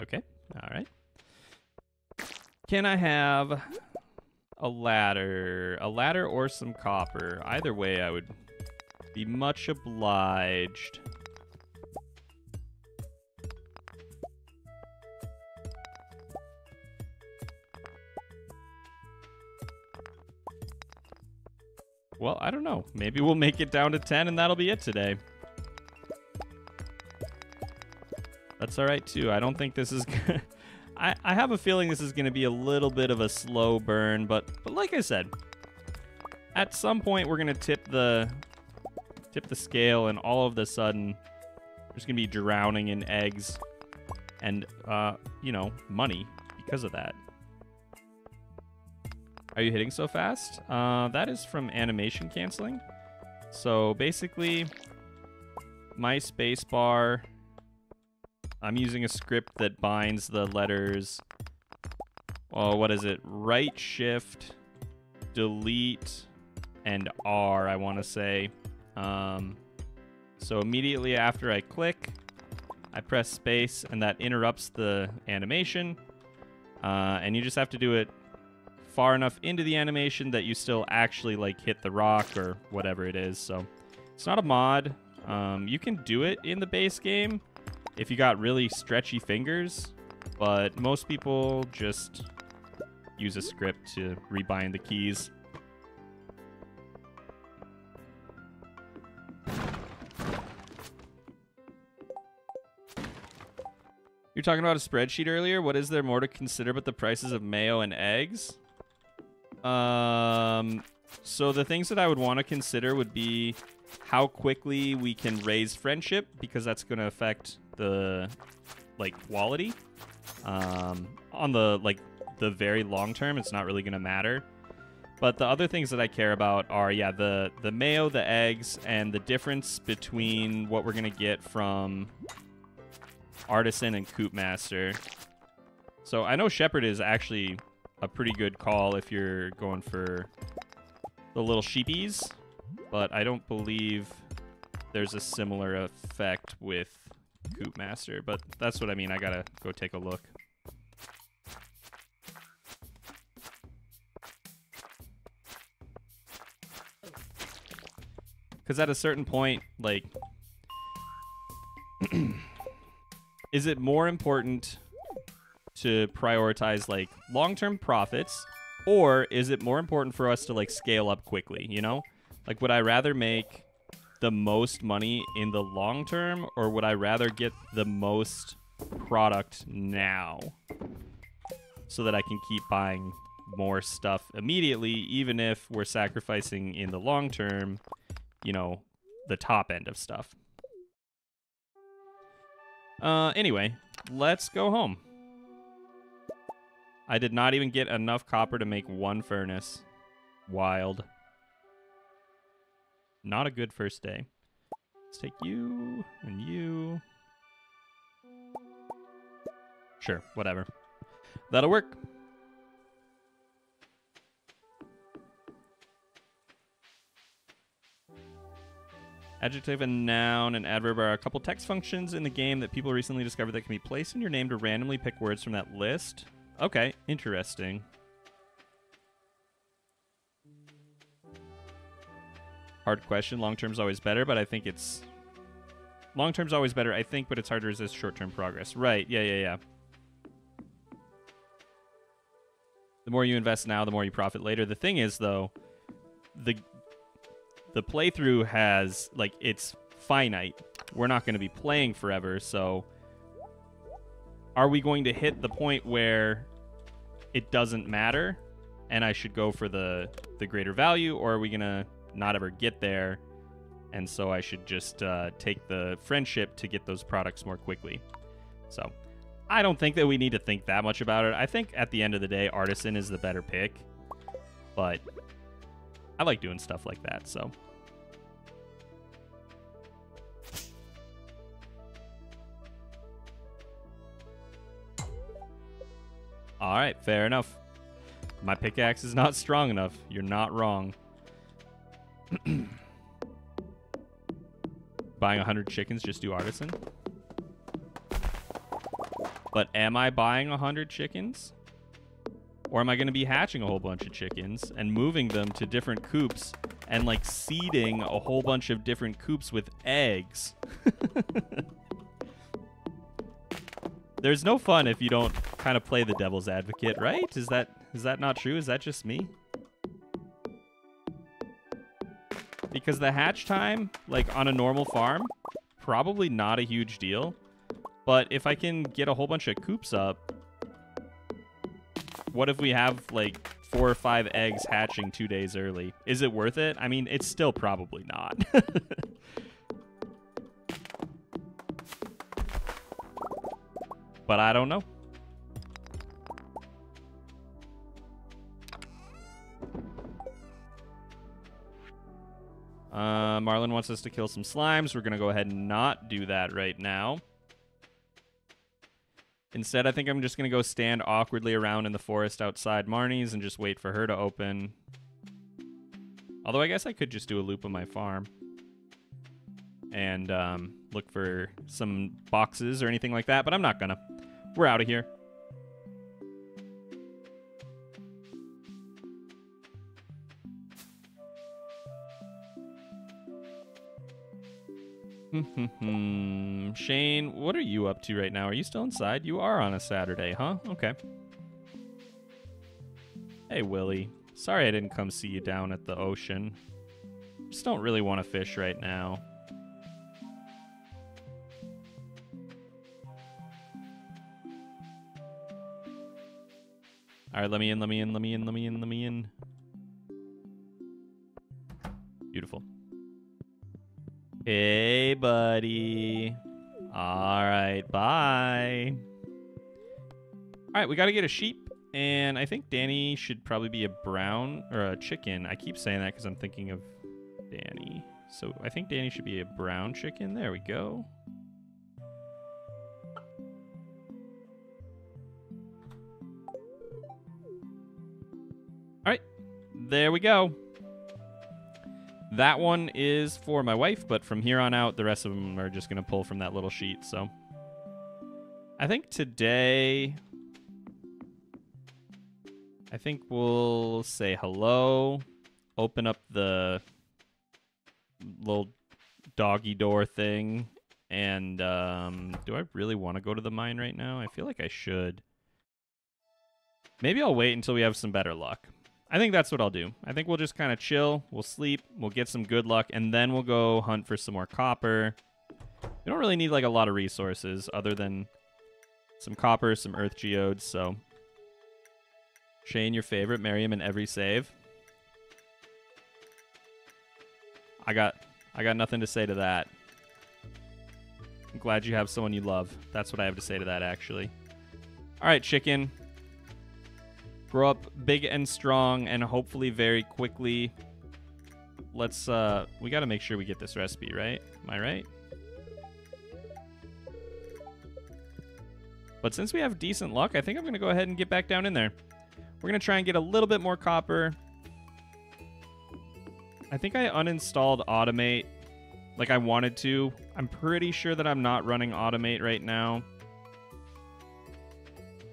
Okay. Can I have a ladder, a ladder or some copper. Either way, I would be much obliged. Well, I don't know. Maybe we'll make it down to 10 and that'll be it today. That's all right, too. I don't think this is... I, I have a feeling this is going to be a little bit of a slow burn, but but like I said, at some point we're going to tip the tip the scale, and all of a sudden there's going to be drowning in eggs and uh, you know money because of that. Are you hitting so fast? Uh, that is from animation canceling. So basically, my spacebar I'm using a script that binds the letters. Oh, what is it? Right shift, delete, and R, I want to say. Um, so immediately after I click, I press space, and that interrupts the animation. Uh, and you just have to do it far enough into the animation that you still actually like hit the rock or whatever it is. So it's not a mod. Um, you can do it in the base game if you got really stretchy fingers, but most people just use a script to rebind the keys. You're talking about a spreadsheet earlier. What is there more to consider but the prices of mayo and eggs? Um, so the things that I would want to consider would be how quickly we can raise friendship because that's going to affect the like quality. Um, on the like the very long term, it's not really going to matter. But the other things that I care about are yeah the the mayo, the eggs, and the difference between what we're going to get from artisan and coop master. So I know shepherd is actually a pretty good call if you're going for the little sheepies, but I don't believe there's a similar effect with Coop Master, but that's what I mean. I gotta go take a look. Because at a certain point, like, is it more important to prioritize like long-term profits, or is it more important for us to like scale up quickly? You know, like, would I rather make the most money in the long term, or would I rather get the most product now so that I can keep buying more stuff immediately, even if we're sacrificing in the long term, you know, the top end of stuff? Uh, anyway, let's go home. I did not even get enough copper to make one furnace. Wild. Not a good first day. Let's take you and you. Sure, whatever. That'll work. Adjective and noun and adverb are a couple text functions in the game that people recently discovered that can be placed in your name to randomly pick words from that list. Okay, interesting. Hard question. Long term's always better, but I think it's long term's always better. I think, but it's hard to resist short term progress. Right? Yeah, yeah, yeah. The more you invest now, the more you profit later. The thing is, though, the the playthrough has like it's finite. We're not going to be playing forever, so are we going to hit the point where it doesn't matter and I should go for the the greater value or are we going to not ever get there and so I should just uh, take the friendship to get those products more quickly. So, I don't think that we need to think that much about it. I think at the end of the day artisan is the better pick. But I like doing stuff like that, so All right, fair enough. My pickaxe is not strong enough. You're not wrong. buying 100 chickens just do artisan? But am I buying 100 chickens? Or am I going to be hatching a whole bunch of chickens and moving them to different coops and like seeding a whole bunch of different coops with eggs? There's no fun if you don't kind of play the devil's advocate, right? Is that is that not true? Is that just me? Because the hatch time, like on a normal farm, probably not a huge deal. But if I can get a whole bunch of coops up, what if we have like four or five eggs hatching two days early? Is it worth it? I mean, it's still probably not. but I don't know. Uh, Marlon wants us to kill some slimes. We're going to go ahead and not do that right now. Instead, I think I'm just going to go stand awkwardly around in the forest outside Marnie's and just wait for her to open. Although I guess I could just do a loop of my farm. And um, look for some boxes or anything like that, but I'm not going to. We're out of here. Mm-hmm. Shane, what are you up to right now? Are you still inside? You are on a Saturday, huh? Okay. Hey, Willy. Sorry I didn't come see you down at the ocean. Just don't really want to fish right now. All right, let me in, let me in, let me in, let me in, let me in. Beautiful. Hey, buddy. All right, bye. All right, we got to get a sheep, and I think Dani should probably be a brown or a chicken. I keep saying that because I'm thinking of Dani. So I think Dani should be a brown chicken. There we go. All right, there we go. That one is for my wife, but from here on out, the rest of them are just going to pull from that little sheet. So I think today, I think we'll say hello, open up the little doggy door thing. And um, do I really want to go to the mine right now? I feel like I should. Maybe I'll wait until we have some better luck. I think that's what I'll do. I think we'll just kind of chill. We'll sleep. We'll get some good luck, and then we'll go hunt for some more copper. We don't really need like a lot of resources other than some copper, some earth geodes. So, Shane, your favorite, marry him in every save. I got, I got nothing to say to that. I'm glad you have someone you love. That's what I have to say to that, actually. All right, chicken grow up big and strong and hopefully very quickly. Let's, uh, we got to make sure we get this recipe, right? Am I right? But since we have decent luck, I think I'm to go ahead and get back down in there. We're to try and get a little bit more copper. I think I uninstalled Automate like I wanted to. I'm pretty sure that I'm not running automate right now.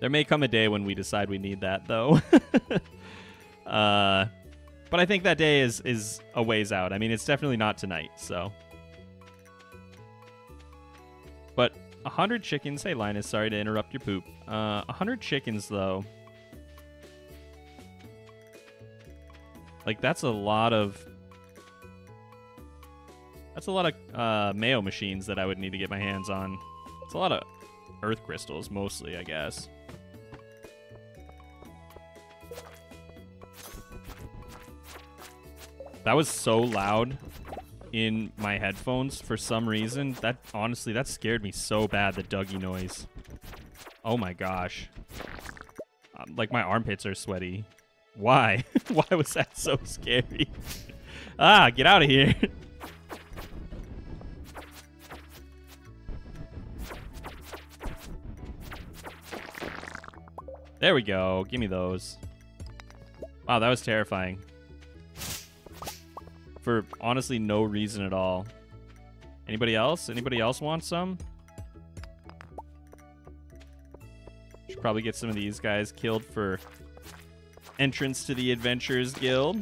There may come a day when we decide we need that though. uh, but I think that day is is a ways out. I mean, it's definitely not tonight, so. But 100 chickens. Hey, Linus, sorry to interrupt your poop. Uh, 100 chickens, though. Like, that's a lot of... That's a lot of uh, Mayo machines that I would need to get my hands on. It's a lot of earth crystals, mostly, I guess. That was so loud in my headphones for some reason. That honestly, that scared me so bad. The Duggy noise. Oh my gosh. Um, like my armpits are sweaty. Why? Why was that so scary? ah, get out of here. there we go. Give me those. Wow, that was terrifying for honestly no reason at all. Anybody else? Anybody else want some? Should probably get some of these guys killed for entrance to the Adventurers Guild.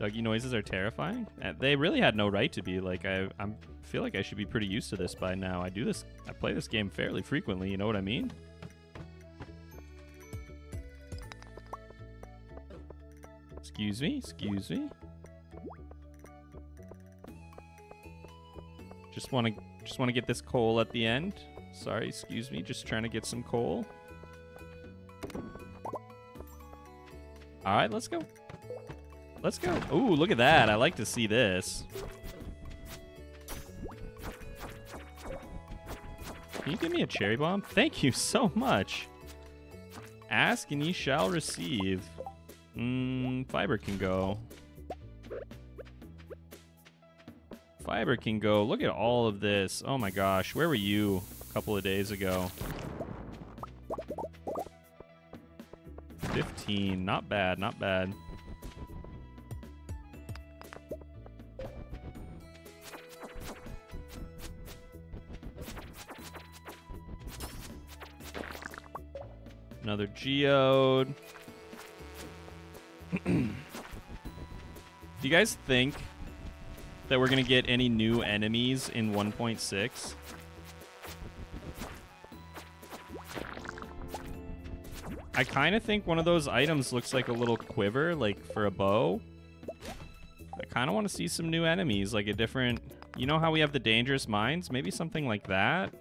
Duggy noises are terrifying. Uh, they really had no right to be. Like I, I feel like I should be pretty used to this by now. I do this. I play this game fairly frequently. You know what I mean? Excuse me. Excuse me. Just want to just want to get this coal at the end. Sorry, excuse me. Just trying to get some coal. All right, let's go. Let's go. Ooh, look at that. I like to see this. Can you give me a cherry bomb? Thank you so much. Ask and ye shall receive. Mmm, fiber can go. Fiber can go. Look at all of this. Oh my gosh. Where were you a couple of days ago? 15. Not bad. Not bad. Another geode. Do you guys think that we're going to get any new enemies in 1.6. I kind of think one of those items looks like a little quiver, like for a bow. I kind of want to see some new enemies, like a different... You know how we have the dangerous mines? Maybe something like that?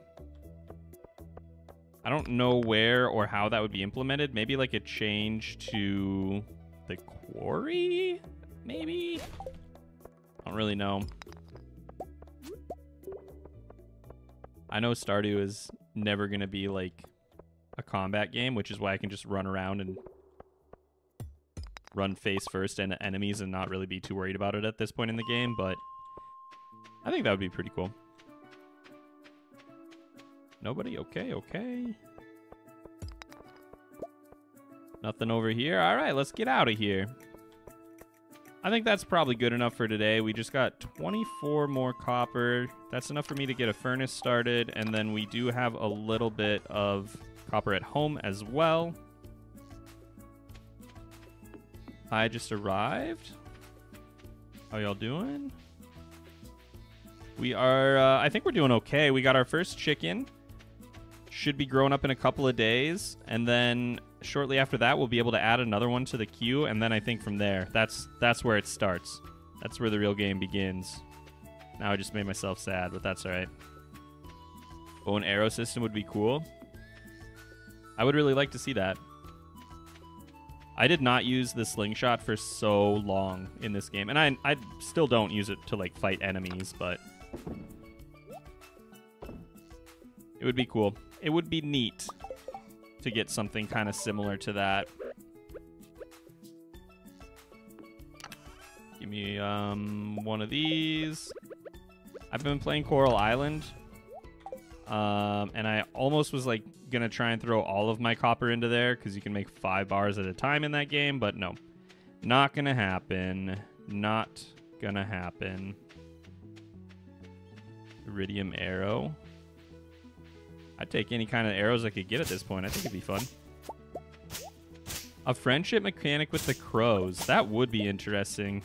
I don't know where or how that would be implemented. Maybe like a change to the quarry? Maybe? Don't really know. I know Stardew is never going to be like a combat game, which is why I can just run around and run face first into enemies and not really be too worried about it at this point in the game, but I think that would be pretty cool. Nobody? Okay, okay. Nothing over here. All right, let's get out of here. I think that's probably good enough for today. We just got 24 more copper. That's enough for me to get a furnace started. And then we do have a little bit of copper at home as well. I just arrived. How y'all doing? We are, uh, I think we're doing okay. We got our first chicken. Should be growing up in a couple of days. And then shortly after that, we'll be able to add another one to the queue, and then I think from there, that's that's where it starts. That's where the real game begins. Now I just made myself sad, but that's all right. Oh, an arrow system would be cool. I would really like to see that. I did not use the slingshot for so long in this game, and I I still don't use it to like fight enemies, but it would be cool. It would be neat to get something kind of similar to that. Give me um, one of these. I've been playing Coral Island. Um, and I almost was like going to try and throw all of my copper into there because you can make five bars at a time in that game. But no, not going to happen. Not going to happen. Iridium arrow. I'd take any kind of arrows I could get at this point. I think it'd be fun. A friendship mechanic with the crows. That would be interesting.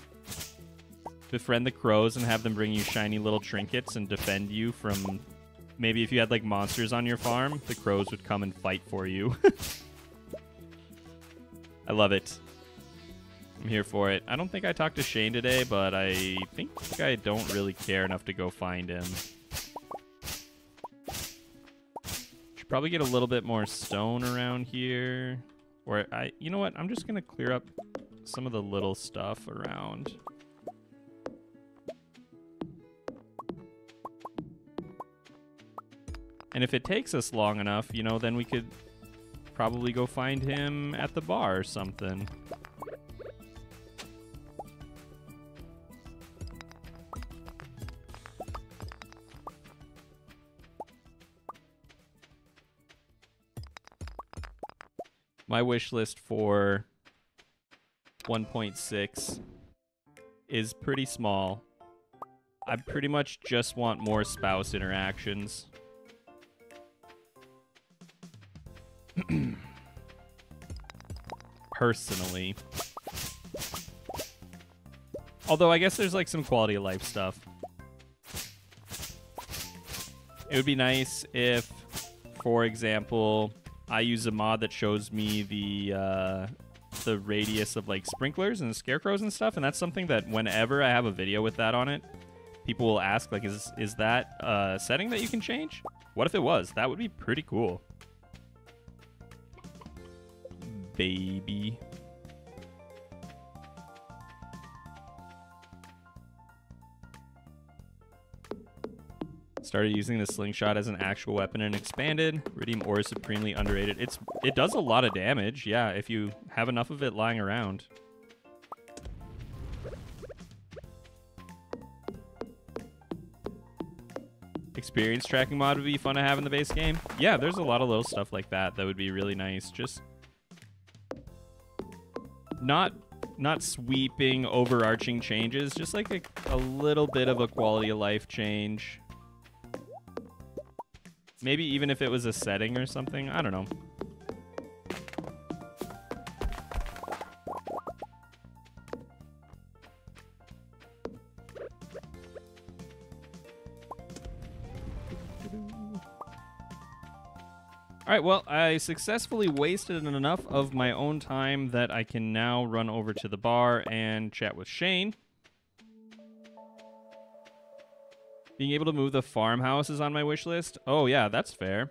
Befriend the crows and have them bring you shiny little trinkets and defend you from... Maybe if you had, like, monsters on your farm, the crows would come and fight for you. I love it. I'm here for it. I don't think I talked to Shane today, but I think I don't really care enough to go find him. Probably get a little bit more stone around here. Or I, you know what? I'm just gonna clear up some of the little stuff around. And if it takes us long enough, you know, then we could probably go find him at the bar or something. My wish list for 1.6 is pretty small. I pretty much just want more spouse interactions. Personally. Although I guess there's like some quality of life stuff. It would be nice if, for example, I use a mod that shows me the uh, the radius of like sprinklers and scarecrows and stuff, and that's something that whenever I have a video with that on it, people will ask like, is is that a setting that you can change? What if it was? That would be pretty cool. Baby. Started using the slingshot as an actual weapon and expanded. Iridium ore is supremely underrated. It's it does a lot of damage, yeah, if you have enough of it lying around. Experience tracking mod would be fun to have in the base game. Yeah, there's a lot of little stuff like that that would be really nice. Just not not sweeping, overarching changes, just like a, a little bit of a quality of life change. Maybe even if it was a setting or something. I don't know. All right, well, I successfully wasted enough of my own time that I can now run over to the bar and chat with Shane. Being able to move the farmhouse is on my wish list. Oh, yeah, that's fair.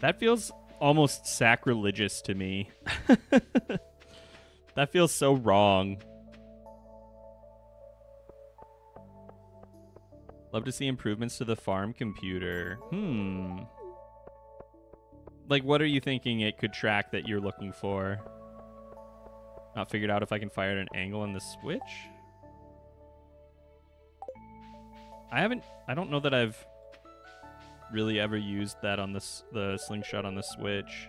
That feels almost sacrilegious to me. that feels so wrong. Love to see improvements to the farm computer. Hmm. Like, what are you thinking it could track that you're looking for? Not figured out if I can fire at an angle on the switch. I haven't, I don't know that I've really ever used that on this, the slingshot on the switch,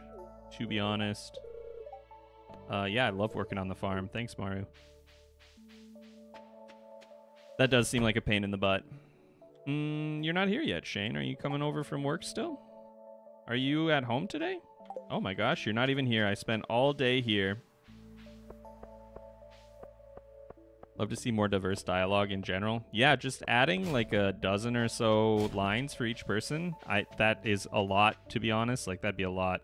to be honest. Uh, yeah, I love working on the farm. Thanks, Maru. That does seem like a pain in the butt. Mm, you're not here yet, Shane. Are you coming over from work still? Are you at home today? Oh my gosh, you're not even here. I spent all day here. Love to see more diverse dialogue in general. Yeah, just adding like a dozen or so lines for each person. I that is a lot to be honest. Like that'd be a lot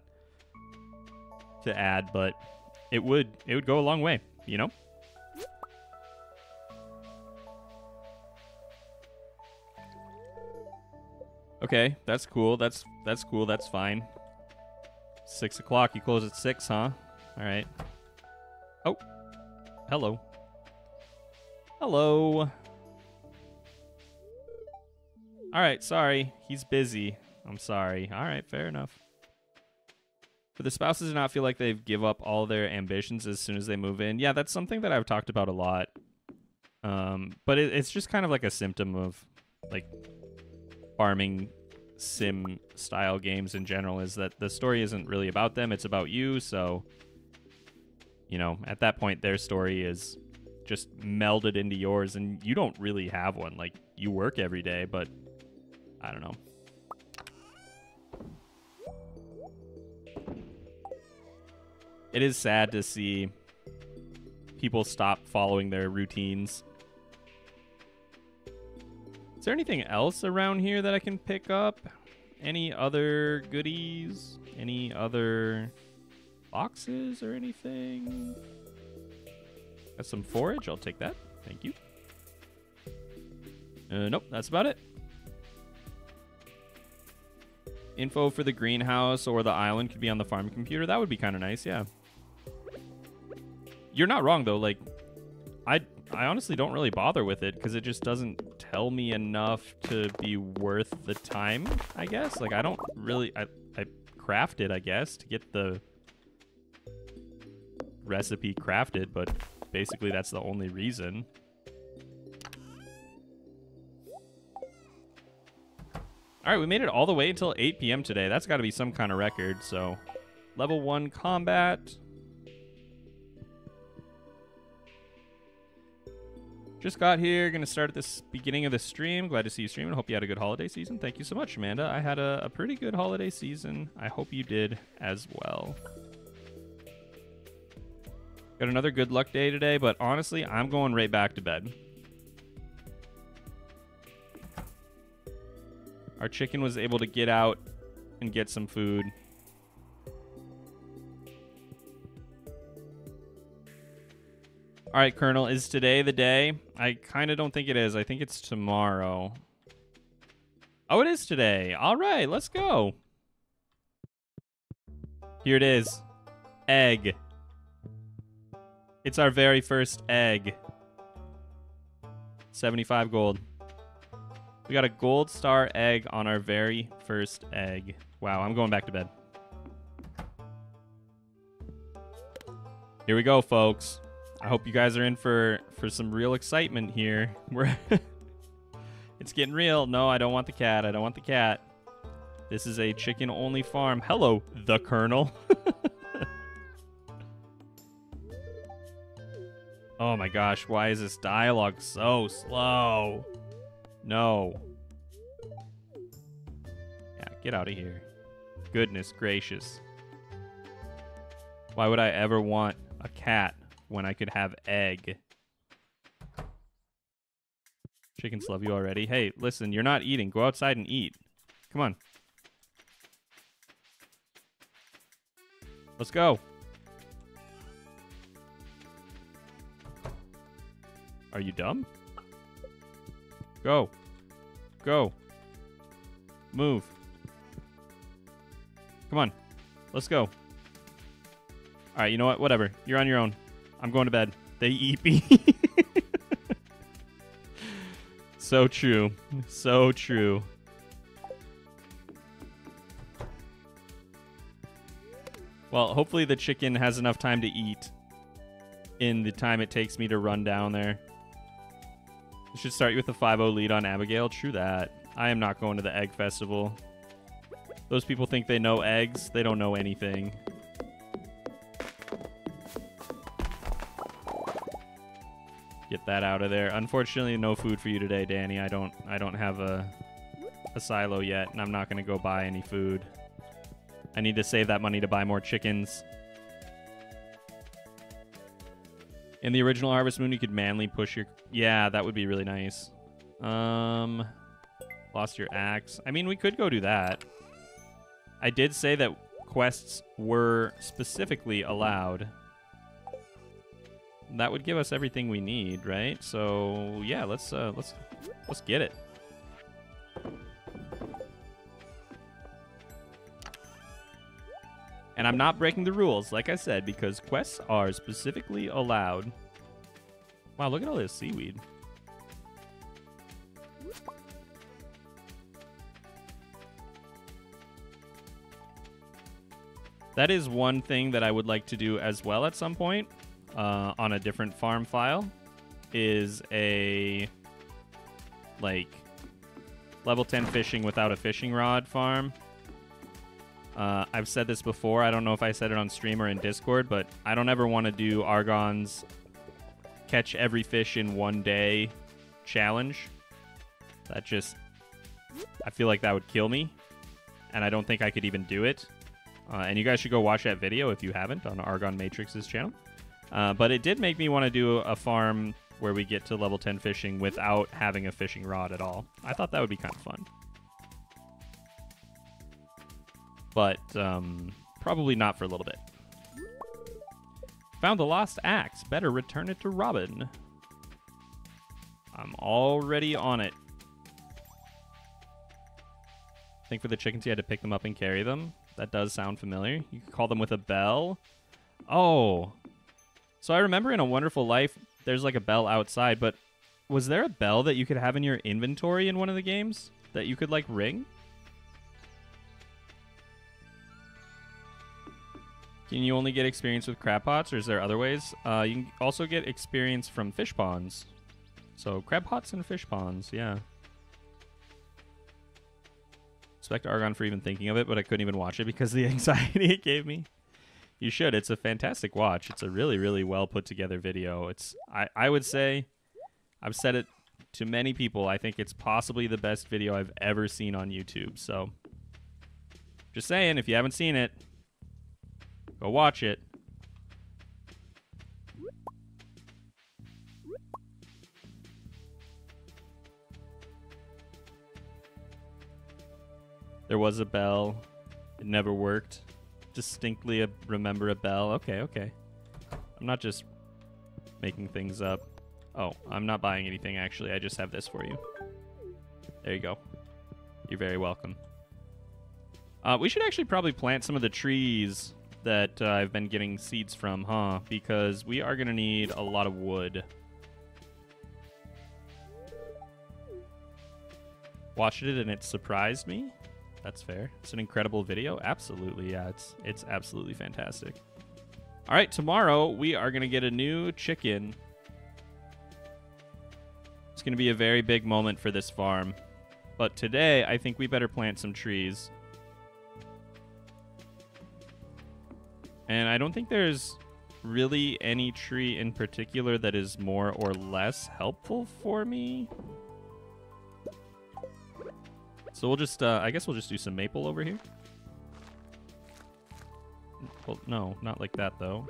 to add, but it would it would go a long way, you know? Okay, that's cool. That's that's cool. That's fine. Six o'clock. You close at six, huh? All right. Oh, hello. Hello. All right, sorry. He's busy. I'm sorry. All right, fair enough. But the spouses do not feel like they give up all their ambitions as soon as they move in. Yeah, that's something that I've talked about a lot. Um, but it, it's just kind of like a symptom of like farming sim style games in general is that the story isn't really about them, it's about you, so you know, at that point, their story is just melded into yours, and you don't really have one. Like, you work every day, but I don't know. It is sad to see people stop following their routines. Is there anything else around here that I can pick up? Any other goodies? Any other boxes or anything? Got some forage. I'll take that. Thank you. Uh, nope, that's about it. Info for the greenhouse or the island could be on the farm computer. That would be kind of nice, yeah. You're not wrong though. Like, I I honestly don't really bother with it because it just doesn't tell me enough to be worth the time. I guess. Like, I don't really. I I craft it. I guess to get the recipe crafted, but basically that's the only reason. All right, we made it all the way until 8 p.m. today. That's got to be some kind of record. So, level one combat. Just got here. Going to start at this beginning of the stream. Glad to see you streaming. Hope you had a good holiday season. Thank you so much, Amanda. I had a, a pretty good holiday season. I hope you did as well. Got another good luck day today, but honestly, I'm going right back to bed. Our chicken was able to get out and get some food. All right, Colonel, is today the day? I kind of don't think it is. I think it's tomorrow. Oh, it is today. All right, let's go. Here it is. Egg. It's our very first egg. 75 gold. We got a gold star egg on our very first egg. Wow, I'm going back to bed. Here we go, folks. I hope you guys are in for for some real excitement here. We're It's getting real. No, I don't want the cat. I don't want the cat. This is a chicken only farm. Hello, the colonel. oh my gosh, why is this dialogue so slow? No. Yeah, get out of here. Goodness gracious. Why would I ever want a cat when I could have egg? Chickens love you already. Hey, listen, you're not eating. Go outside and eat. Come on. Let's go. Are you dumb? Go. Go. Move. Come on. Let's go. All right, you know what? Whatever. You're on your own. I'm going to bed. They eat me. so true. So true. Well, hopefully the chicken has enough time to eat in the time it takes me to run down there. You should start you with a 5-0 lead on Abigail. True that. I am not going to the egg festival. Those people think they know eggs. They don't know anything. Get that out of there. Unfortunately, no food for you today, Dani. I don't I don't have a a silo yet, and I'm not going to go buy any food. I need to save that money to buy more chickens. In the original Harvest Moon, you could manly push your... Yeah, that would be really nice. Um, Lost your axe. I mean, we could go do that. I did say that quests were specifically allowed. That would give us everything we need, right? So yeah, let's uh, let's let's get it. And I'm not breaking the rules, like I said, because quests are specifically allowed. Wow, look at all this seaweed. That is one thing that I would like to do as well at some point uh, on a different farm file is a like level 10 fishing without a fishing rod farm. Uh, I've said this before. I don't know if I said it on stream or in Discord, but I don't ever want to do Argon's catch every fish in one day challenge. That just, I feel like that would kill me, and I don't think I could even do it. Uh, and you guys should go watch that video if you haven't on Argon Matrix's channel. Uh, but it did make me want to do a farm where we get to level 10 fishing without having a fishing rod at all. I thought that would be kind of fun. But um, probably not for a little bit. Found the lost axe. Better return it to Robin. I'm already on it. I think for the chickens you had to pick them up and carry them. That does sound familiar. You could call them with a bell. Oh. So I remember in A Wonderful Life, there's like a bell outside, but was there a bell that you could have in your inventory in one of the games that you could like ring? Can you only get experience with crab pots, or is there other ways? Uh, you can also get experience from fish ponds. So crab pots and fish ponds, yeah. Respect Argon for even thinking of it, but I couldn't even watch it because the anxiety it gave me. You should. It's a fantastic watch. It's a really, really well put together video. It's I, I would say I've said it to many people. I think it's possibly the best video I've ever seen on YouTube. So just saying, if you haven't seen it, go watch it. There was a bell. It never worked. Distinctly a, remember a bell. Okay, okay. I'm not just making things up. Oh, I'm not buying anything, actually. I just have this for you. There you go. You're very welcome. Uh, we should actually probably plant some of the trees that uh, I've been getting seeds from, huh? Because we are going to need a lot of wood. Watched it and it surprised me. That's fair. It's an incredible video. Absolutely, yeah. It's it's absolutely fantastic. All right, tomorrow we are going to get a new chicken. It's going to be a very big moment for this farm. But today, I think we better plant some trees. And I don't think there's really any tree in particular that is more or less helpful for me. So we'll just, uh, I guess we'll just do some maple over here. Well, no, not like that, though.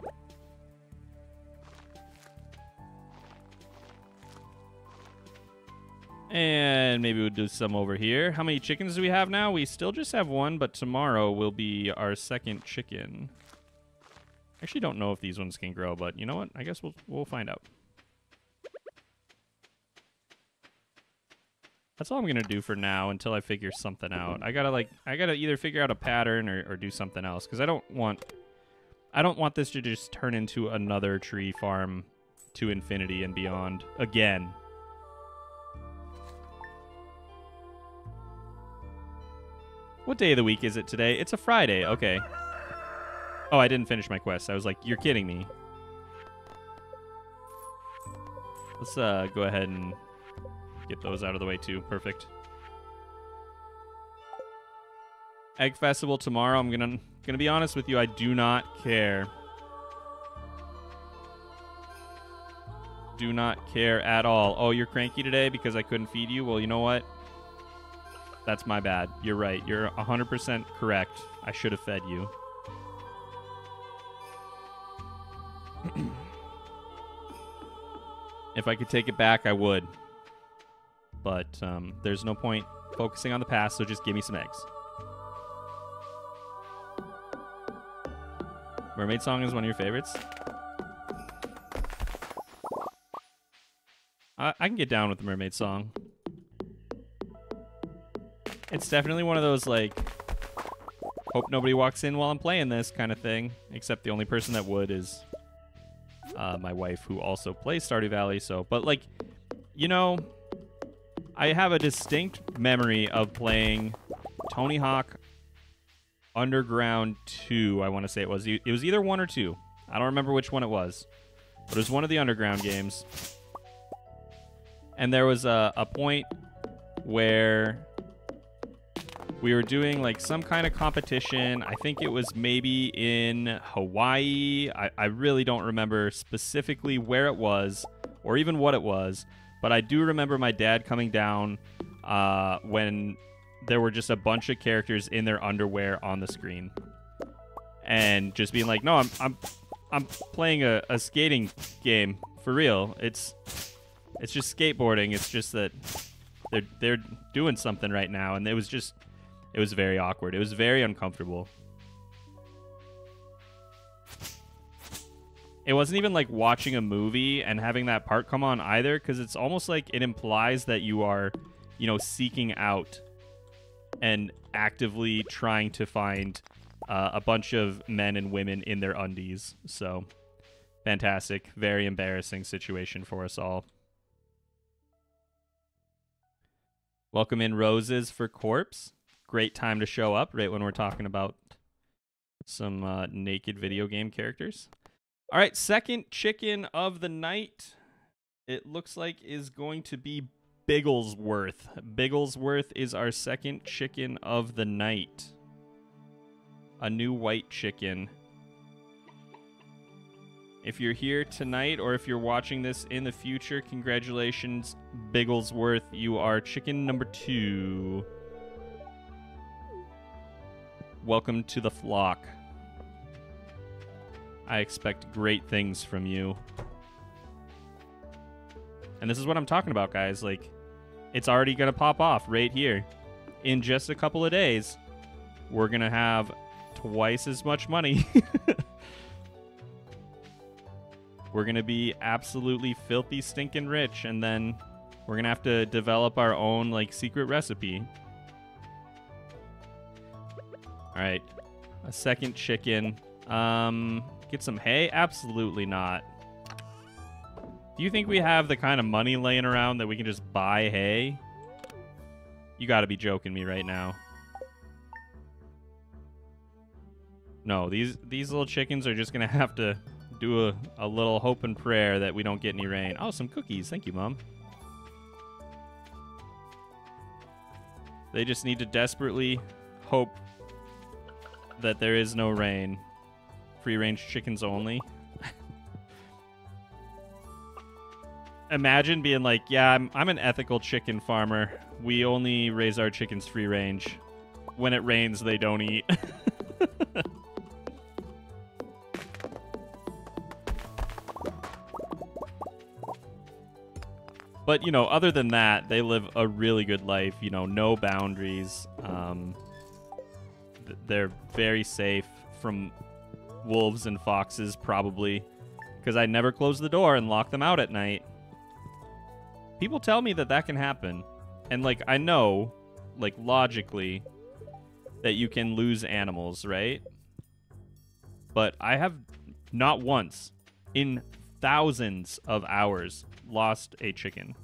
And maybe we'll do some over here. How many chickens do we have now? We still just have one, but tomorrow will be our second chicken. Actually, don't know if these ones can grow, but you know what? I guess we'll we'll find out. That's all I'm gonna do for now until I figure something out. I gotta like I gotta either figure out a pattern or, or do something else because I don't want I don't want this to just turn into another tree farm to infinity and beyond again. What day of the week is it today? It's a Friday. Okay. Oh, I didn't finish my quest. I was like, you're kidding me. Let's uh, go ahead and get those out of the way too. Perfect. Egg Festival tomorrow. I'm gonna gonna be honest with you. I do not care. Do not care at all. Oh, you're cranky today because I couldn't feed you. Well, you know what? That's my bad. You're right. You're 100% correct. I should have fed you. if I could take it back, I would. But um, there's no point focusing on the past, so just give me some eggs. Mermaid Song is one of your favorites? I, I can get down with the Mermaid Song. It's definitely one of those, like, hope nobody walks in while I'm playing this kind of thing. Except the only person that would is uh, my wife, who also plays Stardew Valley. So, but like, you know, I have a distinct memory of playing Tony Hawk Underground 2. I want to say it was. It was either one or two. I don't remember which one it was, but it was one of the Underground games. And there was a, a point where we were doing like some kind of competition. I think it was maybe in Hawaii. I, I really don't remember specifically where it was or even what it was, but I do remember my dad coming down uh, when there were just a bunch of characters in their underwear on the screen and just being like, "No, I'm I'm I'm playing a, a skating game for real. It's it's just skateboarding. It's just that they're they're doing something right now, and it was just it was very awkward. It was very uncomfortable. It wasn't even like watching a movie and having that part come on either, because it's almost like it implies that you are, you know, seeking out and actively trying to find uh, a bunch of men and women in their undies. So, fantastic. Very embarrassing situation for us all. Welcome in roses for corpse. Great time to show up right when we're talking about some uh, naked video game characters. All right, second chicken of the night. It looks like is going to be Bigglesworth. Bigglesworth is our second chicken of the night. A new white chicken. If you're here tonight or if you're watching this in the future, congratulations, Bigglesworth. You are chicken number two. Welcome to the flock. I expect great things from you. And this is what I'm talking about, guys. Like, it's already going to pop off right here. In just a couple of days, we're going to have twice as much money. we're going to be absolutely filthy, stinking rich. And then we're going to have to develop our own, like, secret recipe. All right. A second chicken. Um, get some hay? Absolutely not. Do you think we have the kind of money laying around that we can just buy hay? You got to be joking me right now. No, these these little chickens are just to have to do a, a little hope and prayer that we don't get any rain. Oh, some cookies. Thank you, Mom. They just need to desperately hope that there is no rain. Free range chickens only. Imagine being like, yeah, I'm, I'm an ethical chicken farmer. We only raise our chickens free range. When it rains, they don't eat. but you know, other than that, they live a really good life. You know, no boundaries. Um, they're very safe from wolves and foxes, probably, because I never close the door and lock them out at night. People tell me that that can happen, and like I know, like logically, that you can lose animals, right? But I have not once in thousands of hours lost a chicken.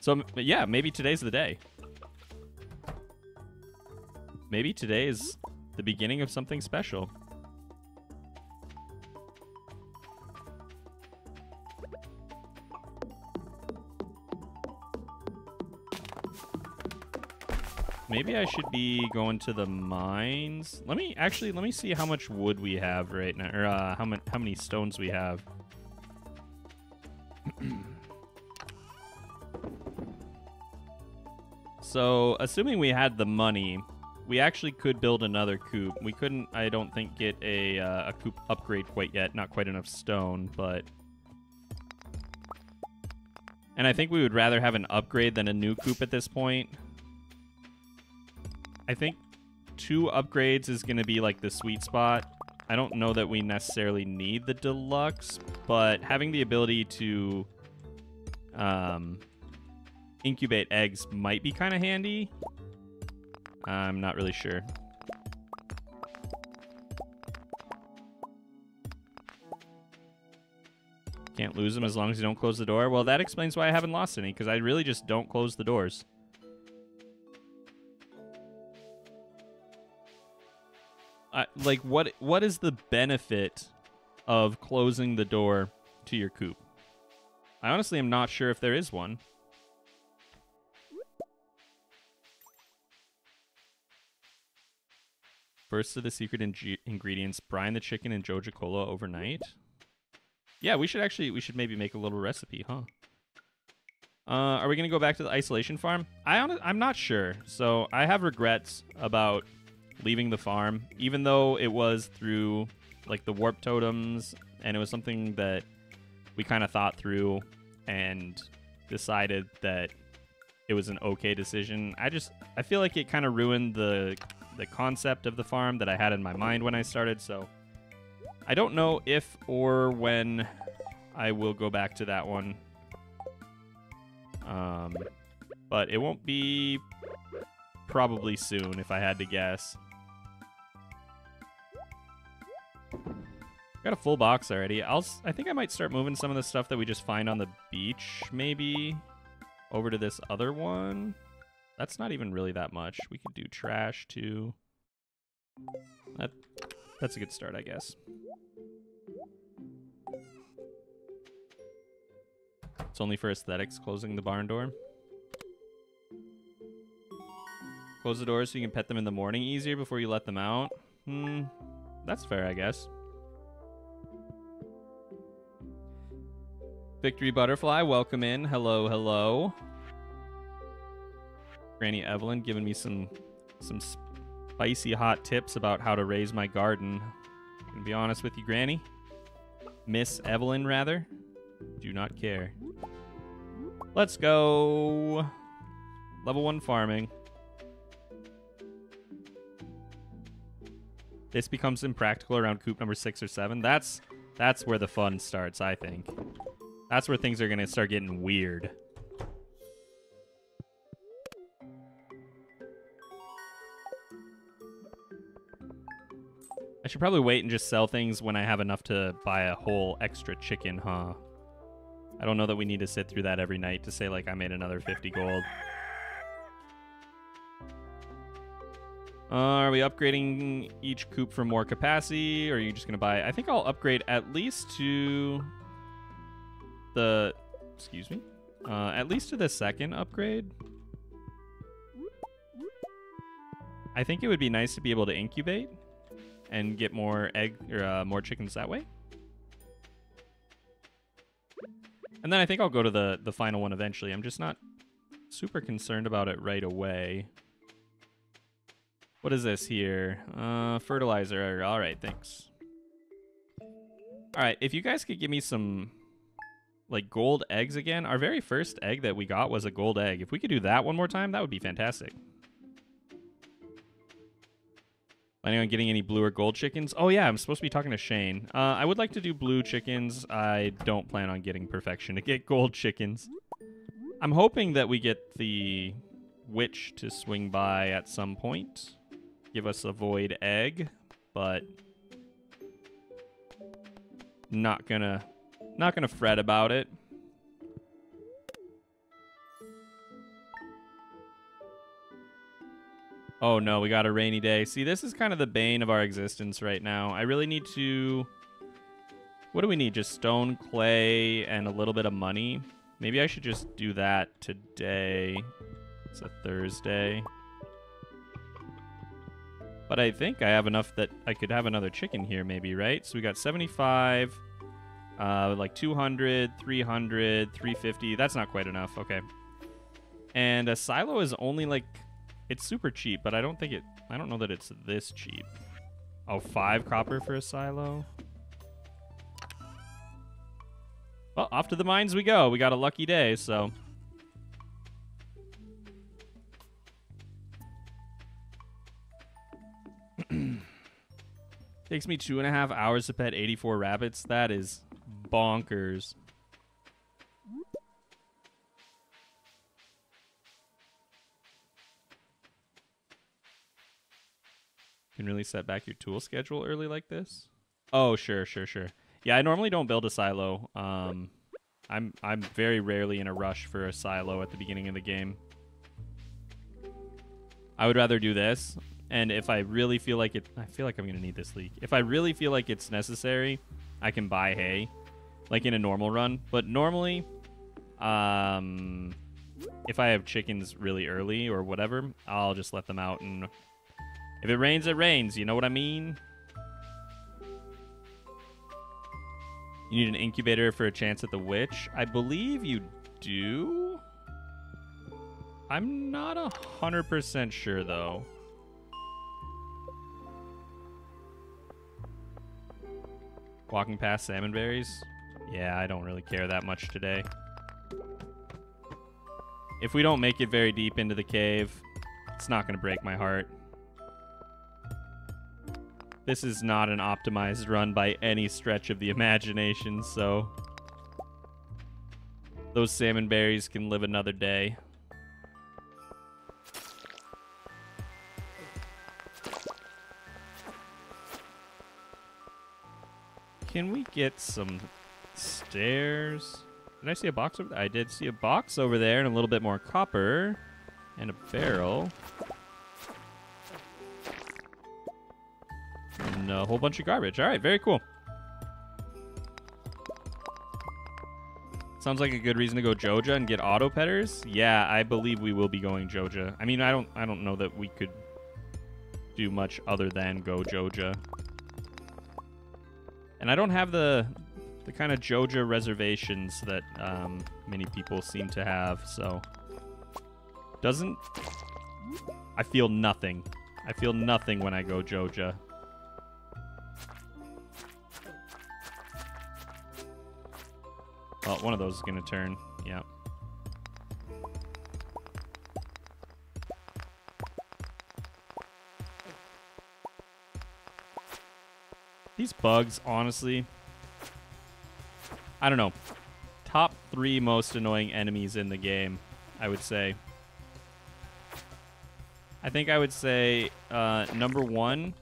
So yeah, maybe today's the day. Maybe today is the beginning of something special. Maybe I should be going to the mines. Let me actually let me see how much wood we have right now, or uh, how many how many stones we have. so, assuming we had the money, we actually could build another coop. We couldn't, I don't think, get a, uh, a coop upgrade quite yet. Not quite enough stone, but... And I think we would rather have an upgrade than a new coop at this point. I think two upgrades is going to be like the sweet spot. I don't know that we necessarily need the deluxe, but having the ability to um, incubate eggs might be kind of handy. I'm not really sure. Can't lose them as long as you don't close the door. Well, that explains why I haven't lost any, because I really just don't close the doors. I, like, what what is the benefit of closing the door to your coop? I honestly am not sure if there is one. First of the secret ing- ingredients, brine the chicken in Joja Cola overnight. Yeah, we should actually we should maybe make a little recipe, huh? Uh, are we gonna go back to the isolation farm? I I'm not sure. So I have regrets about leaving the farm, even though it was through like the warp totems, and it was something that we kind of thought through and decided that it was an okay decision. I just I feel like it kind of ruined the the concept of the farm that I had in my mind when I started. So I don't know if or when I will go back to that one. Um, but it won't be probably soon if I had to guess. Got a full box already. I'll I think I might start moving some of the stuff that we just find on the beach maybe over to this other one. That's not even really that much. We could do trash too. That that's a good start, I guess. It's only for aesthetics closing the barn door. Close the door so you can pet them in the morning easier before you let them out. Hmm, that's fair, I guess. Victory Butterfly, welcome in. Hello, hello. Granny Evelyn giving me some some spicy hot tips about how to raise my garden. Gonna be honest with you, Granny. Miss Evelyn, rather. Do not care. Let's go. Level one farming. This becomes impractical around coop number six or seven. That's that's where the fun starts, I think. That's where things are gonna start getting weird. I should probably wait and just sell things when I have enough to buy a whole extra chicken, huh? I don't know that we need to sit through that every night to say, like, I made another 50 gold. Uh, are we upgrading each coop for more capacity, or are you just going to buy... I think I'll upgrade at least to the... Excuse me? Uh, at least to the second upgrade. I think it would be nice to be able to incubate and get more egg or uh, more chickens that way. And then I think I'll go to the the final one eventually. I'm just not super concerned about it right away. What is this here? Uh, fertilizer. All right, thanks. All right, if you guys could give me some like gold eggs again. Our very first egg that we got was a gold egg. If we could do that one more time, that would be fantastic. Planning on getting any blue or gold chickens? Oh yeah, I'm supposed to be talking to Shane. Uh, I would like to do blue chickens. I don't plan on getting perfection to get gold chickens. I'm hoping that we get the witch to swing by at some point, give us a void egg, but not gonna not gonna fret about it. Oh no, we got a rainy day. See, this is kind of the bane of our existence right now. I really need to... What do we need? Just stone, clay, and a little bit of money? Maybe I should just do that today. It's a Thursday. But I think I have enough that I could have another chicken here maybe, right? So we got 75, uh, like 200, 300, 350. That's not quite enough. Okay. And a silo is only like it's super cheap, but I don't think it. I don't know that it's this cheap. Oh, five copper for a silo. Well, off to the mines we go. We got a lucky day, so. Takes me two and a half hours to pet 84 rabbits. That is bonkers. Can really set back your tool schedule early like this? Oh, sure, sure, sure. Yeah, I normally don't build a silo. Um, I'm I'm very rarely in a rush for a silo at the beginning of the game. I would rather do this, and if I really feel like it, I feel like I'm gonna need this leak. If I really feel like it's necessary, I can buy hay, like in a normal run. But normally, um, if I have chickens really early or whatever, I'll just let them out and If it rains, it rains. You know what I mean? You need an incubator for a chance at the witch. I believe you do. I'm not a hundred percent sure though. Walking past salmon berries? Yeah, I don't really care that much today. If we don't make it very deep into the cave, it's not going to break my heart. This is not an optimized run by any stretch of the imagination, so those salmon berries can live another day. Can we get some stairs? Did I see a box over there? I did see a box over there and a little bit more copper and a barrel. And a whole bunch of garbage. All right, very cool. Sounds like a good reason to go Joja and get auto petters. Yeah, I believe we will be going Joja. I mean, I don't I don't know that we could do much other than go Joja. And I don't have the the kind of Joja reservations that um, many people seem to have, so doesn't I feel nothing. I feel nothing when I go Joja. Well, one of those is going to turn. Yeah. These bugs, honestly, I don't know. Top three most annoying enemies in the game, I would say. I think I would say uh, number one,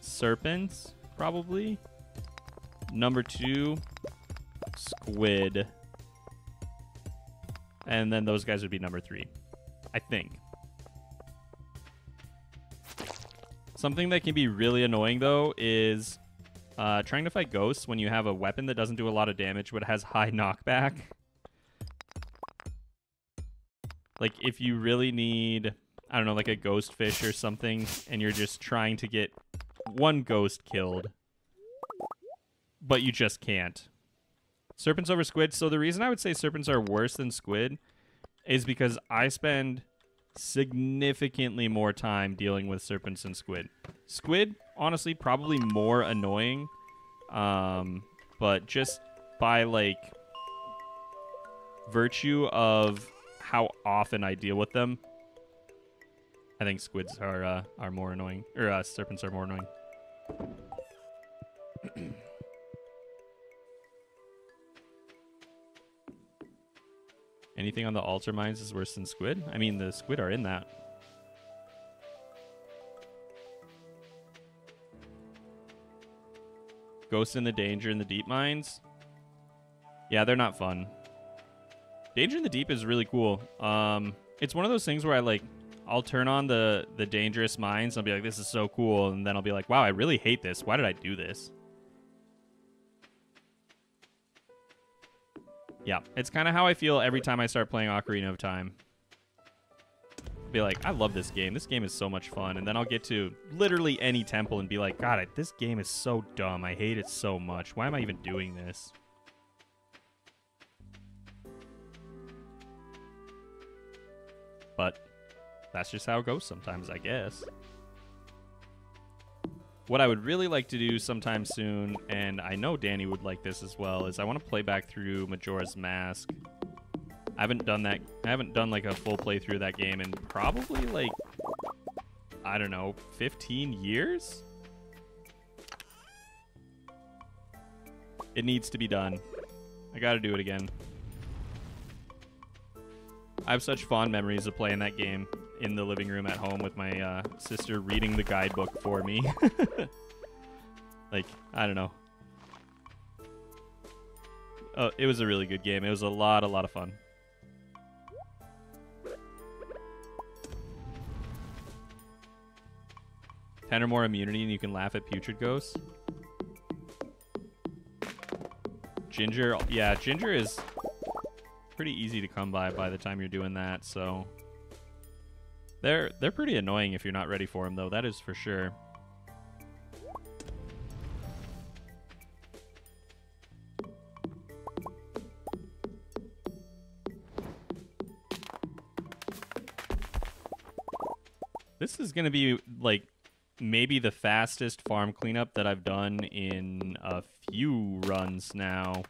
serpents, probably. Number two, squid. And then those guys would be number three, I think. Something that can be really annoying, though, is uh, trying to fight ghosts when you have a weapon that doesn't do a lot of damage but has high knockback. Like, if you really need, I don't know, like a ghost fish or something, and you're just trying to get one ghost killed, but you just can't. Serpents over squid. So the reason I would say serpents are worse than squid is because I spend significantly more time dealing with serpents than squid. Squid, honestly, probably more annoying. Um, but just by like virtue of how often I deal with them, I think squids are uh, are more annoying, or uh, serpents are more annoying. Anything on the altar mines is worse than squid? I mean, the squid are in that. Ghost in the Danger in the Deep mines? Yeah, they're not fun. Danger in the Deep is really cool. Um, it's one of those things where I like, I'll turn on the the dangerous mines. And I'll be like, this is so cool, and then I'll be like, wow, I really hate this. Why did I do this? Yeah, it's kind of how I feel every time I start playing Ocarina of Time. I'll be like, I love this game. This game is so much fun. And then I'll get to literally any temple and be like, God, this game is so dumb. I hate it so much. Why am I even doing this? But that's just how it goes sometimes, I guess. What I would really like to do sometime soon, and I know Dani would like this as well, is I want to play back through Majora's Mask. I haven't done that. I haven't done like a full playthrough of that game in probably like I don't know, 15 years. It needs to be done. I got to do it again. I have such fond memories of playing that game in the living room at home with my uh, sister reading the guidebook for me. like, I don't know. Oh, it was a really good game. It was a lot, a lot of fun. Ten or more immunity and you can laugh at putrid ghosts. Ginger, yeah, Ginger is pretty easy to come by by the time you're doing that, so... They're they're pretty annoying if you're not ready for them, though. That is for sure. This is gonna be like maybe the fastest farm cleanup that I've done in a few runs now.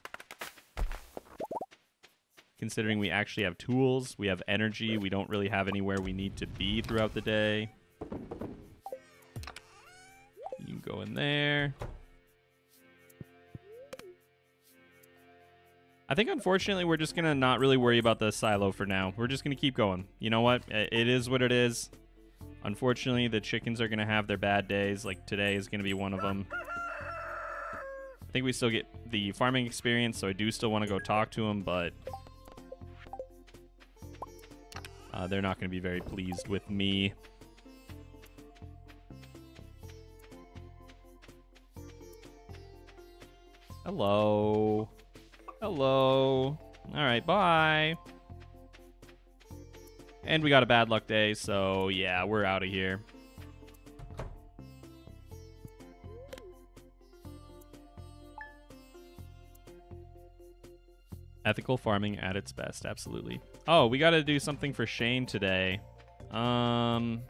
Considering we actually have tools, we have energy, we don't really have anywhere we need to be throughout the day. You can go in there. I think unfortunately we're just gonna not really worry about the silo for now. We're just gonna keep going. You know what? It is what it is. Unfortunately, the chickens are going to have their bad days. Like today is going to be one of them. I think we still get the farming experience, so I do still want to go talk to them, but uh, they're not going to be very pleased with me. Hello. Hello. All right, bye. And we got a bad luck day, so yeah, we're out of here. Ethical farming at its best, absolutely. Oh, we got to do something for Shane today. Um,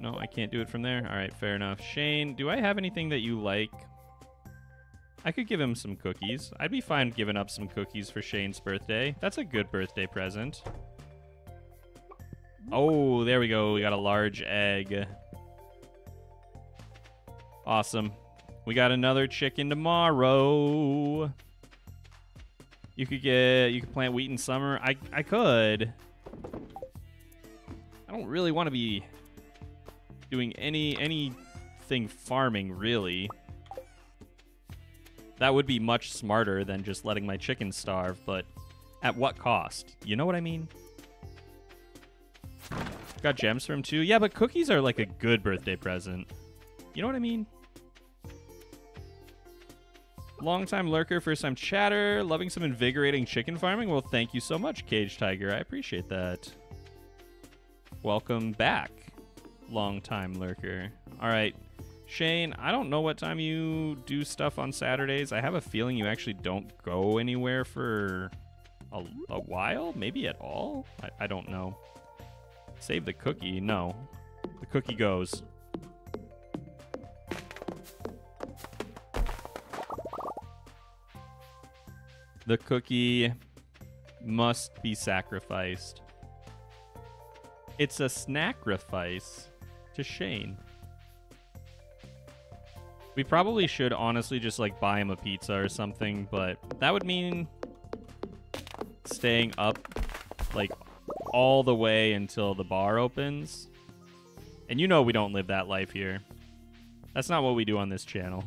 no, I can't do it from there. All right, fair enough. Shane, do I have anything that you like? I could give him some cookies. I'd be fine giving up some cookies for Shane's birthday. That's a good birthday present. Oh, there we go. We got a large egg. Awesome. We got another chicken tomorrow. You could get you could plant wheat in summer. I I could. I don't really want to be doing any anything farming really. That would be much smarter than just letting my chickens starve, but at what cost? You know what I mean? Got gems from too. Yeah, but cookies are like a good birthday present. You know what I mean? Long time lurker, first time chatter, loving some invigorating chicken farming. Well, thank you so much, Cage Tiger. I appreciate that. Welcome back, long time lurker. All right, Shane, I don't know what time you do stuff on Saturdays. I have a feeling you actually don't go anywhere for a, a while, maybe at all. I, I don't know. Save the cookie. No. The cookie goes. The cookie must be sacrificed. It's a sacrifice to Shane. We probably should honestly just like buy him a pizza or something, but that would mean staying up like all the way until the bar opens. And you know we don't live that life here. That's not what we do on this channel.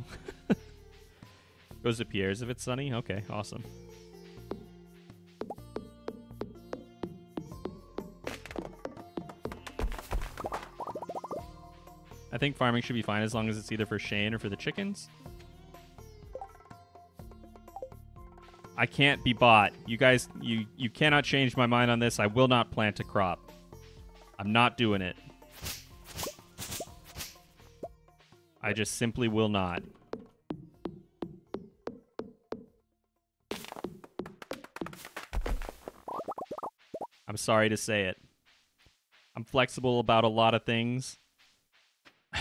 Goes to Pierre's if it's sunny? Okay, awesome. I think farming should be fine as long as it's either for Shane or for the chickens. I can't be bought. You guys, you, you cannot change my mind on this. I will not plant a crop. I'm not doing it. I just simply will not. I'm sorry to say it. I'm flexible about a lot of things.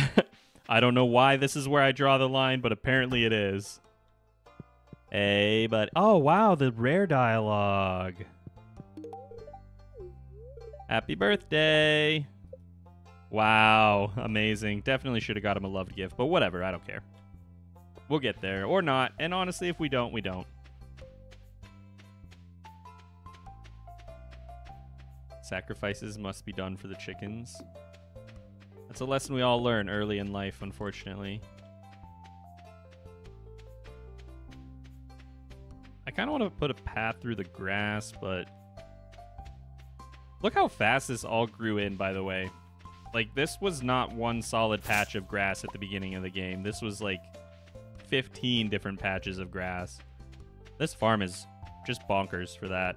I don't know why this is where I draw the line, but apparently it is. Hey, but oh wow, the rare dialogue. Happy birthday. Wow, amazing. Definitely should have got him a loved gift, but whatever, I don't care. We'll get there, or not. And honestly, if we don't, we don't. Sacrifices must be done for the chickens. That's a lesson we all learn early in life, unfortunately. I kind of want to put a path through the grass, but... Look how fast this all grew in, by the way. Like, this was not one solid patch of grass at the beginning of the game. This was, like, 15 different patches of grass. This farm is just bonkers for that.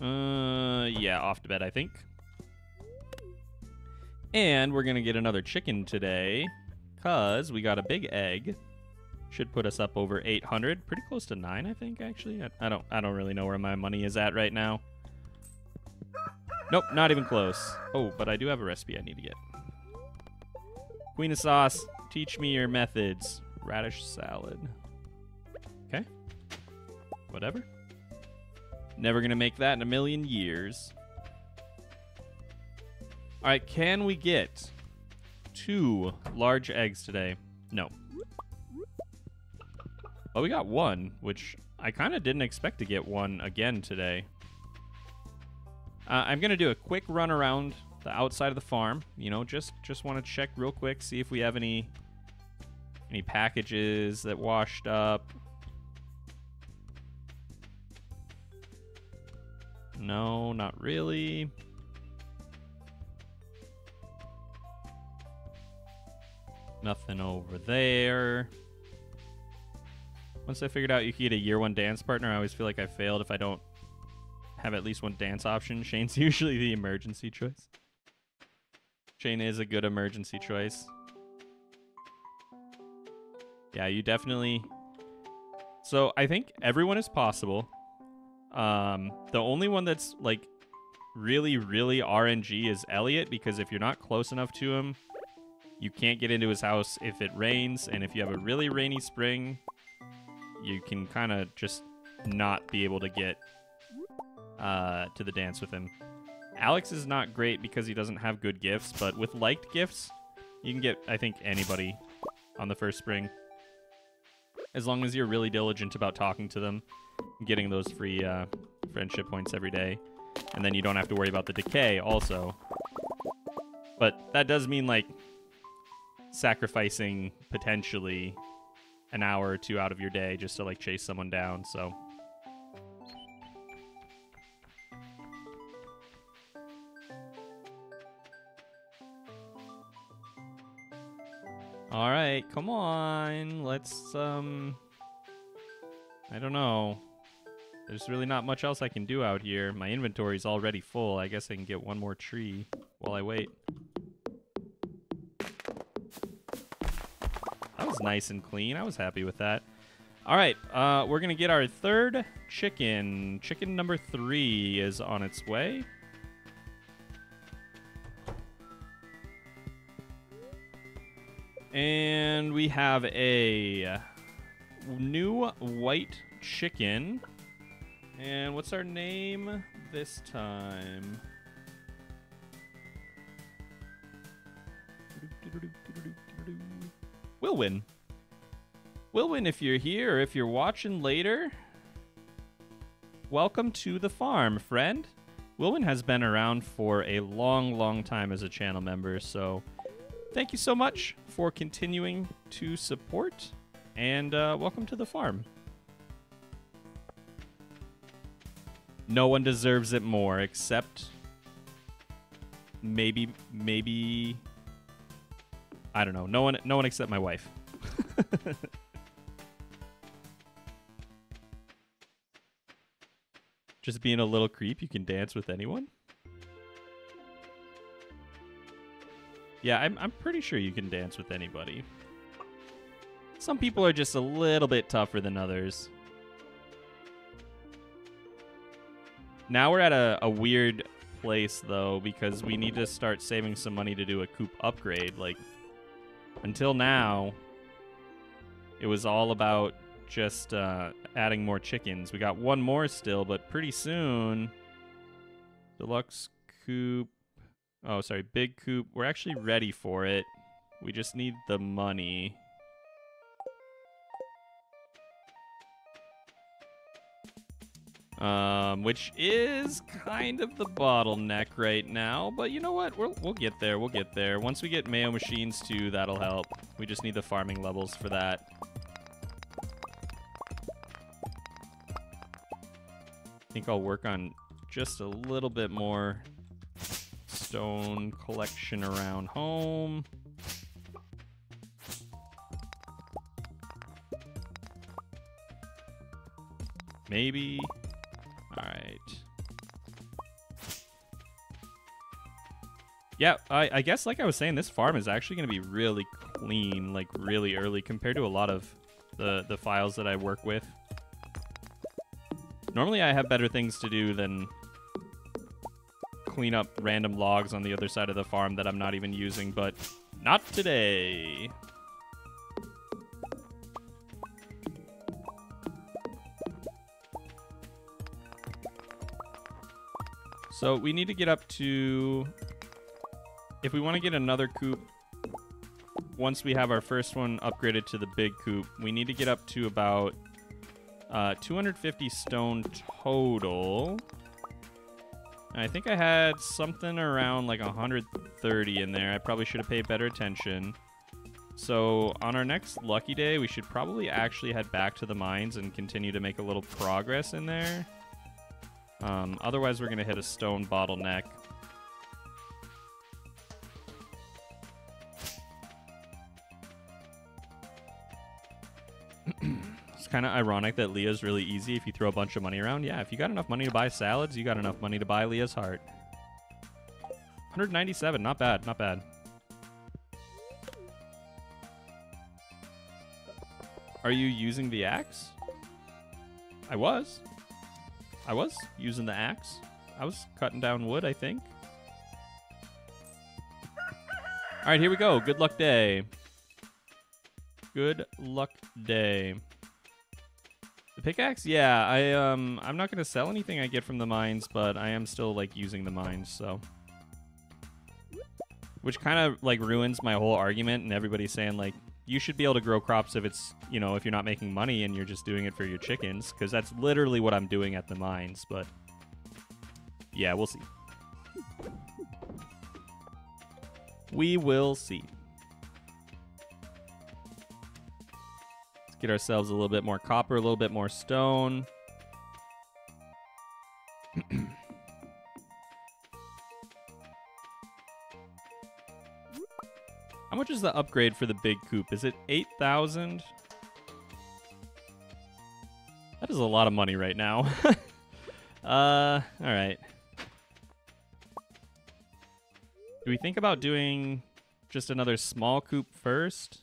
Uh, yeah, off to bed, I think. And we're gonna get another chicken today, cause we got a big egg. Should put us up over 800, pretty close to nine, I think. Actually, I, I don't, I don't really know where my money is at right now. Nope, not even close. Oh, but I do have a recipe I need to get. Queen of sauce, teach me your methods. Radish salad. Okay. Whatever. Never gonna make that in a million years. All right, can we get two large eggs today? No. Oh, we got one, which I kind of didn't expect to get one again today. Uh, I'm gonna do a quick run around the outside of the farm. You know, just just want to check real quick, see if we have any any packages that washed up. No, not really. Nothing over there. Once I figured out you could get a year one dance partner, I always feel like I failed if I don't have at least one dance option. Shane's usually the emergency choice. Shane is a good emergency choice. Yeah, you definitely. So I think everyone is possible. Um, the only one that's like really, really RNG is Elliot because if you're not close enough to him, you can't get into his house if it rains, and if you have a really rainy spring, you can kind of just not be able to get uh, to the dance with him. Alex is not great because he doesn't have good gifts, but with liked gifts, you can get, I think, anybody on the first spring. As long as you're really diligent about talking to them, getting those free uh, friendship points every day. And then you don't have to worry about the decay also. But that does mean, like, sacrificing potentially an hour or two out of your day just to, like, chase someone down, so... All right, come on. Let's um I don't know. There's really not much else I can do out here. My inventory's already full. I guess I can get one more tree while I wait. That was nice and clean. I was happy with that. All right, uh, we're going to get our third chicken. Chicken number three is on its way. And we have a new white chicken. And what's our name this time? Wilwin. Wilwin, if you're here or if you're watching later, welcome to the farm, friend. Wilwin has been around for a long, long time as a channel member, so thank you so much for continuing to support, and uh, welcome to the farm. No one deserves it more, except maybe, maybe I don't know. No one, no one except my wife. Just being a little creep, you can dance with anyone. Yeah, I'm, I'm pretty sure you can dance with anybody. Some people are just a little bit tougher than others. Now we're at a, a weird place, though, because we need to start saving some money to do a coop upgrade. Like, until now, it was all about just uh, adding more chickens. We got one more still, but pretty soon, deluxe coop Oh, sorry, big coop. We're actually ready for it. We just need the money. Um, which is kind of the bottleneck right now, but you know what? We'll, we'll get there. We'll get there. Once we get Mayo machines too, that'll help. We just need the farming levels for that. I think I'll work on just a little bit more stone collection around home. Maybe. All right. Yeah, I, I guess like I was saying, this farm is actually going to be really clean, like really early compared to a lot of the, the files that I work with. Normally I have better things to do than clean up random logs on the other side of the farm that I'm not even using, but not today. So we need to get up to... If we want to get another coop, once we have our first one upgraded to the big coop, we need to get up to about uh, 250 stone total. I think I had something around like 130 in there. I probably should have paid better attention. So on our next lucky day, we should probably actually head back to the mines and continue to make a little progress in there. Um, otherwise, we're going to hit a stone bottleneck. it's kind of ironic that Leah's really easy if you throw a bunch of money around. Yeah, if you got enough money to buy salads, you got enough money to buy Leah's heart. 197, not bad, not bad. Are you using the axe? I was. I was using the axe. I was cutting down wood, I think. All right, here we go. Good luck day. Good luck day. The pickaxe? Yeah, I um I'm not going to sell anything I get from the mines, but I am still like using the mines, so which kind of like ruins my whole argument and everybody's saying like you should be able to grow crops if it's you know if you're not making money and you're just doing it for your chickens because that's literally what i'm doing at the mines but yeah we'll see. We will see. Let's get ourselves a little bit more copper a little bit more stone is the upgrade for the big coop? Is it 8,000? That is a lot of money right now. uh, all right. Do we think about doing just another small coop first?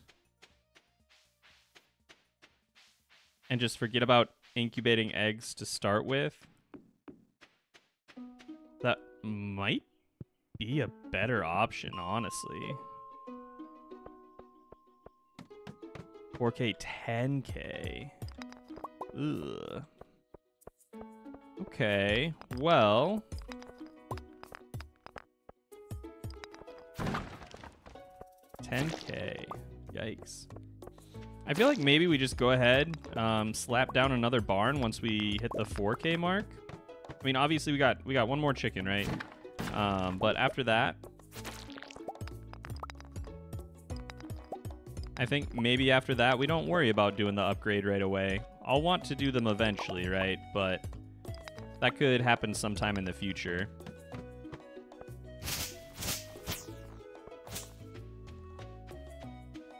And just forget about incubating eggs to start with? That might be a better option, honestly. 4K, 10K. Ugh. Okay, well... Ten K. Yikes. I feel like maybe we just go ahead, um, slap down another barn once we hit the 4K mark. I mean, obviously we got we got one more chicken, right? Um, but after that, I think maybe after that, we don't worry about doing the upgrade right away. I'll want to do them eventually, right? But that could happen sometime in the future.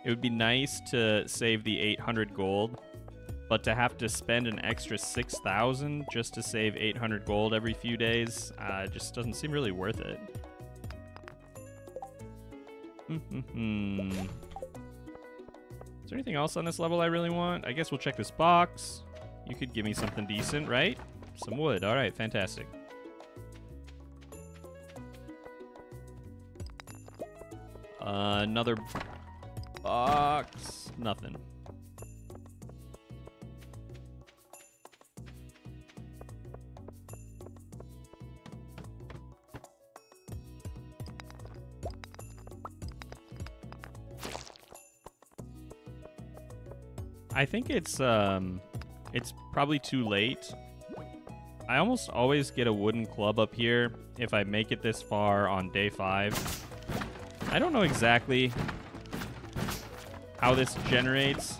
It would be nice to save the 800 gold, but to have to spend an extra 6,000 just to save 800 gold every few days uh, just doesn't seem really worth it. Hmm. Is there anything else on this level I really want? I guess we'll check this box. You could give me something decent, right? Some wood. All right, fantastic. Uh, another box. Nothing. I think it's um, it's probably too late. I almost always get a wooden club up here if I make it this far on day five. I don't know exactly how this generates.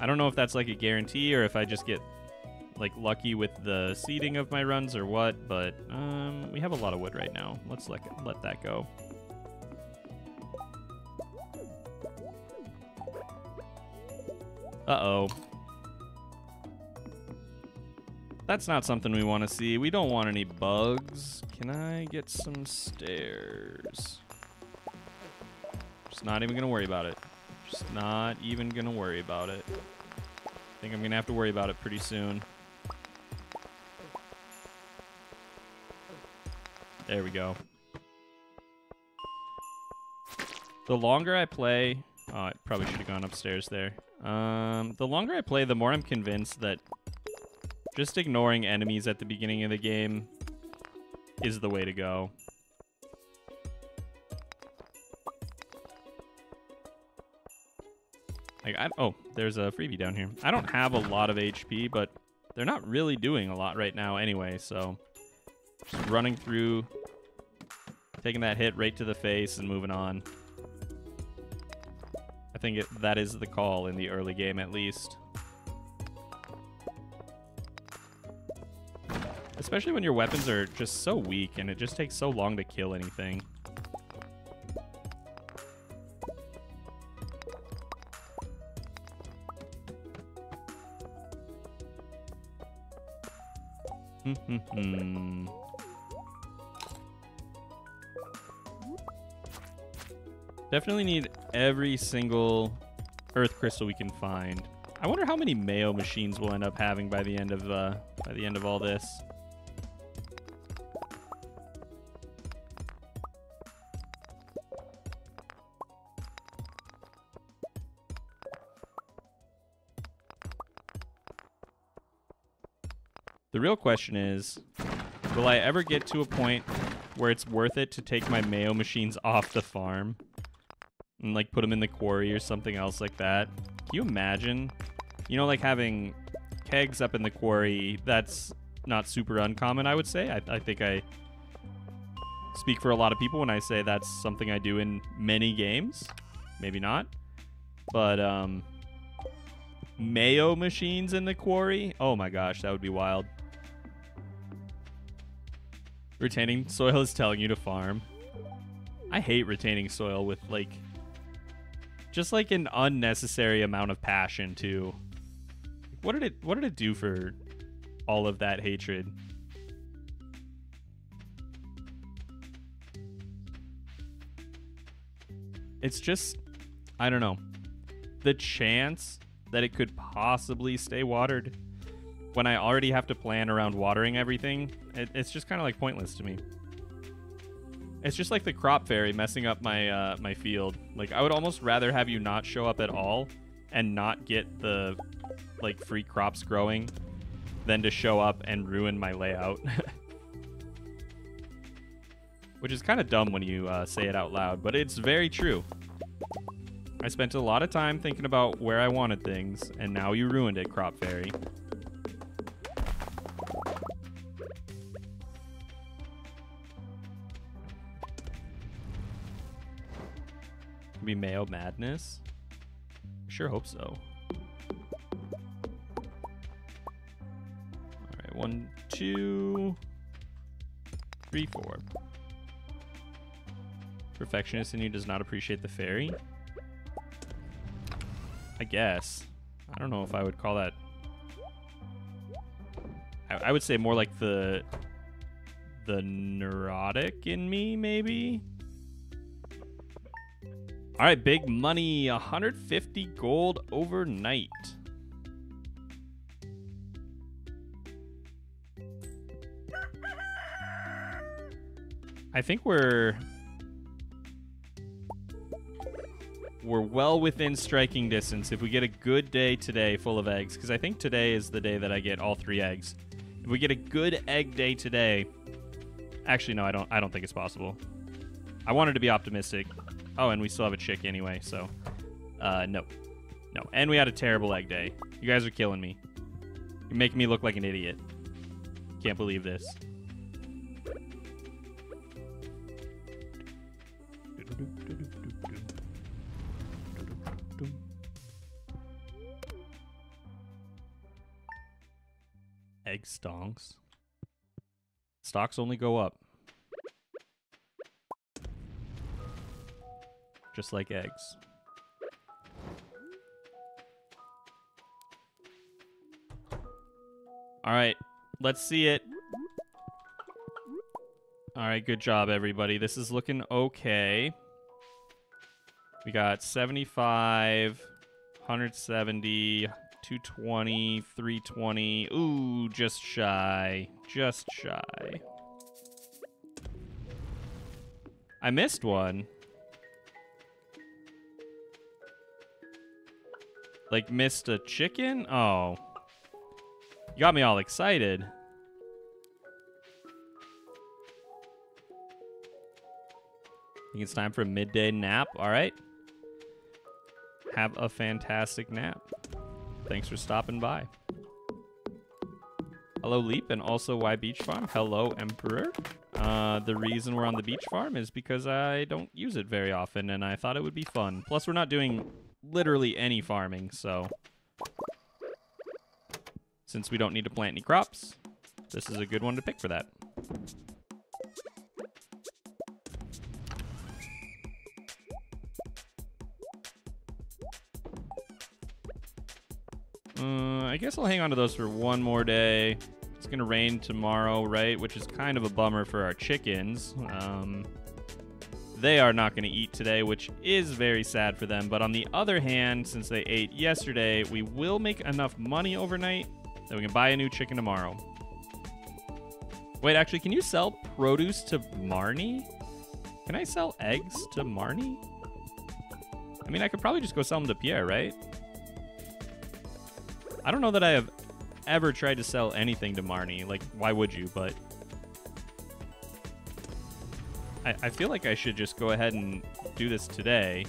I don't know if that's like a guarantee or if I just get like lucky with the seeding of my runs or what, but um, we have a lot of wood right now. Let's let, let that go. Uh-oh. that's not something we want to see. We don't want any bugs. Can I get some stairs? Just not even going to worry about it. Just not even going to worry about it. I think I'm going to have to worry about it pretty soon. There we go. The longer I play... Oh, I probably should have gone upstairs there. Um, the longer I play, the more I'm convinced that just ignoring enemies at the beginning of the game is the way to go. Like, I, oh, there's a freebie down here. I don't have a lot of HP, but they're not really doing a lot right now anyway, so just running through, taking that hit right to the face and moving on. Think it, that is the call in the early game at least. Especially when your weapons are just so weak and it just takes so long to kill anything. Hmm. Definitely need every single earth crystal we can find. I wonder how many Mayo machines we'll end up having by the end of uh, by the end of all this. The real question is, will I ever get to a point where it's worth it to take my Mayo machines off the farm and like put them in the quarry or something else like that? Can you imagine? You know, like having kegs up in the quarry, that's not super uncommon, I would say. I, I think I speak for a lot of people when I say that's something I do in many games. Maybe not. But, um, Mayo machines in the quarry? Oh my gosh, that would be wild. Retaining soil is telling you to farm. I hate retaining soil with like just like an unnecessary amount of passion too. What did it what did it do for all of that hatred? It's just I don't know. The chance that it could possibly stay watered when I already have to plan around watering everything, it, it's just kind of like pointless to me. It's just like the crop fairy messing up my uh, my field. Like I would almost rather have you not show up at all and not get the like free crops growing than to show up and ruin my layout. Which is kind of dumb when you uh, say it out loud, but it's very true. I spent a lot of time thinking about where I wanted things, and now you ruined it, Crop Fairy. Be Mayo Madness? Sure hope so. Alright, one, two, three, four. Perfectionist in you does not appreciate the fairy? I guess. I don't know if I would call that... I, I would say more like the... The neurotic in me, maybe? All right, big money, 150 gold overnight. I think we're we're well within striking distance if we get a good day today full of eggs because I think today is the day that I get all three eggs. If we get a good egg day today, actually no, I don't I don't think it's possible. I wanted to be optimistic. Oh, and we still have a chick anyway, so uh no. No. And we had a terrible egg day. You guys are killing me. You're making me look like an idiot. Can't believe this. Egg stonks. Stocks only go up. Just like eggs. All right, Let's see it. All right, good job, everybody. This is looking okay. We got 75, 170, 220, 320. Ooh, just shy. Just shy. I missed one. Like, missed a chicken? Oh. You got me all excited. I think it's time for a midday nap. All right. Have a fantastic nap. Thanks for stopping by. Hello, Leap, and also Why Beach Farm. Hello, Emperor. Uh, the reason we're on the beach farm is because I don't use it very often, and I thought it would be fun. Plus, we're not doing literally any farming, so... Since we don't need to plant any crops, this is a good one to pick for that. Uh, I guess I'll hang on to those for one more day. It's gonna rain tomorrow, right? Which is kind of a bummer for our chickens. Um, they are not going to eat today, which is very sad for them. But on the other hand, since they ate yesterday, we will make enough money overnight that we can buy a new chicken tomorrow. Wait, actually, can you sell produce to Marnie? Can I sell eggs to Marnie? I mean, I could probably just go sell them to Pierre, right? I don't know that I have ever tried to sell anything to Marnie. Like, why would you? But I, I feel like I should just go ahead and do this today,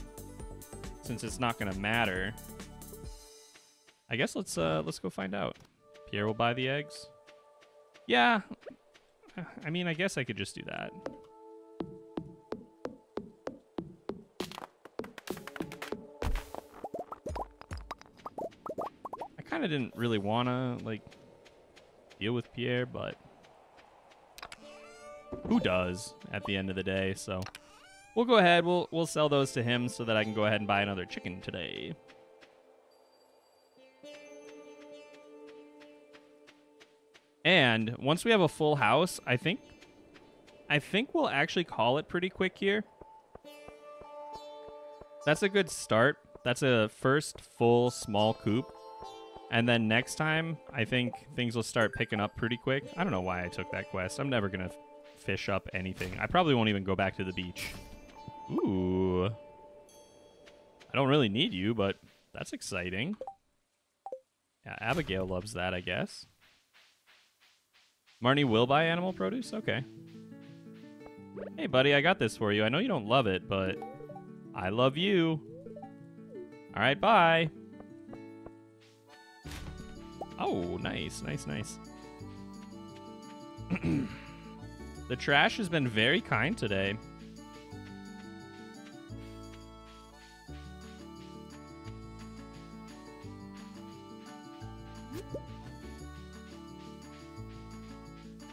since it's not gonna matter. I guess let's uh let's go find out. Pierre will buy the eggs. Yeah, I mean, I guess I could just do that. I kind of didn't really want to, like, deal with Pierre, but who does at the end of the day? So we'll go ahead. We'll we'll sell those to him so that I can go ahead and buy another chicken today. And once we have a full house, I think I think we'll actually call it pretty quick here. That's a good start. That's a first full small coop. And then next time, I think things will start picking up pretty quick. I don't know why I took that quest. I'm never going to fish up anything. I probably won't even go back to the beach. Ooh. I don't really need you, but that's exciting. Yeah, Abigail loves that, I guess. Marnie will buy animal produce? Okay. Hey, buddy, I got this for you. I know you don't love it, but I love you. All right, bye. Oh, nice, nice, nice. the trash has been very kind today.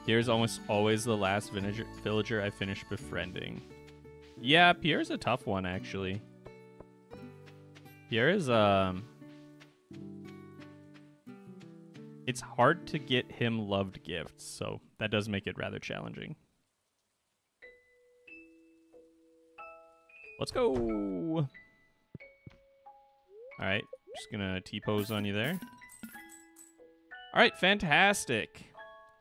Pierre's almost always the last villager, I finish befriending. Yeah, Pierre's a tough one, actually. Pierre is, um... It's hard to get him loved gifts, so that does make it rather challenging. Let's go! Alright, just gonna T-pose on you there. Alright, fantastic.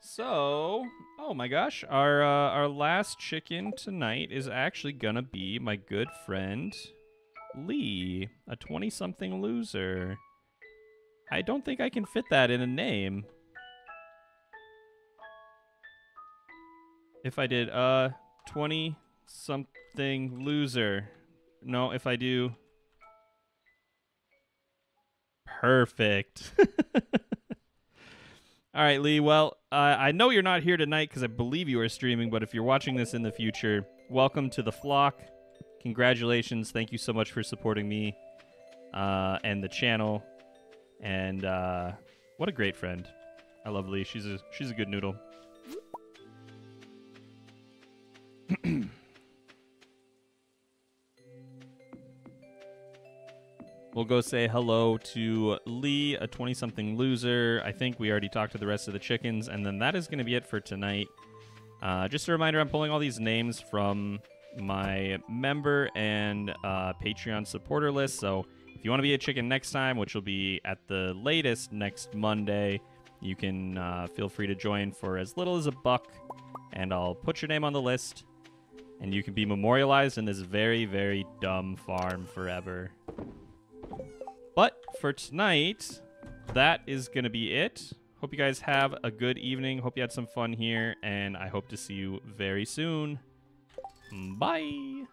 So, oh my gosh, our uh, our last chicken tonight is actually gonna be my good friend Lee, a 20-something loser. I don't think I can fit that in a name. If I did, uh, 20-something loser. No, if I do... Perfect. All right, Lee. Well, uh, I know you're not here tonight because I believe you are streaming, but if you're watching this in the future, welcome to the flock. Congratulations. Thank you so much for supporting me uh, and the channel. And uh, what a great friend. I love Lee. She's a she's a good noodle. We'll go say hello to Lee, a 20 something loser. I think we already talked to the rest of the chickens, and then that is going to be it for tonight. Uh, just a reminder I'm pulling all these names from my member and uh, Patreon supporter list. So if you want to be a chicken next time, which will be at the latest next Monday, you can uh, feel free to join for as little as a buck, and I'll put your name on the list, and you can be memorialized in this very, very dumb farm forever. But for tonight, that is going to be it. Hope you guys have a good evening. Hope you had some fun here, and I hope to see you very soon. Bye.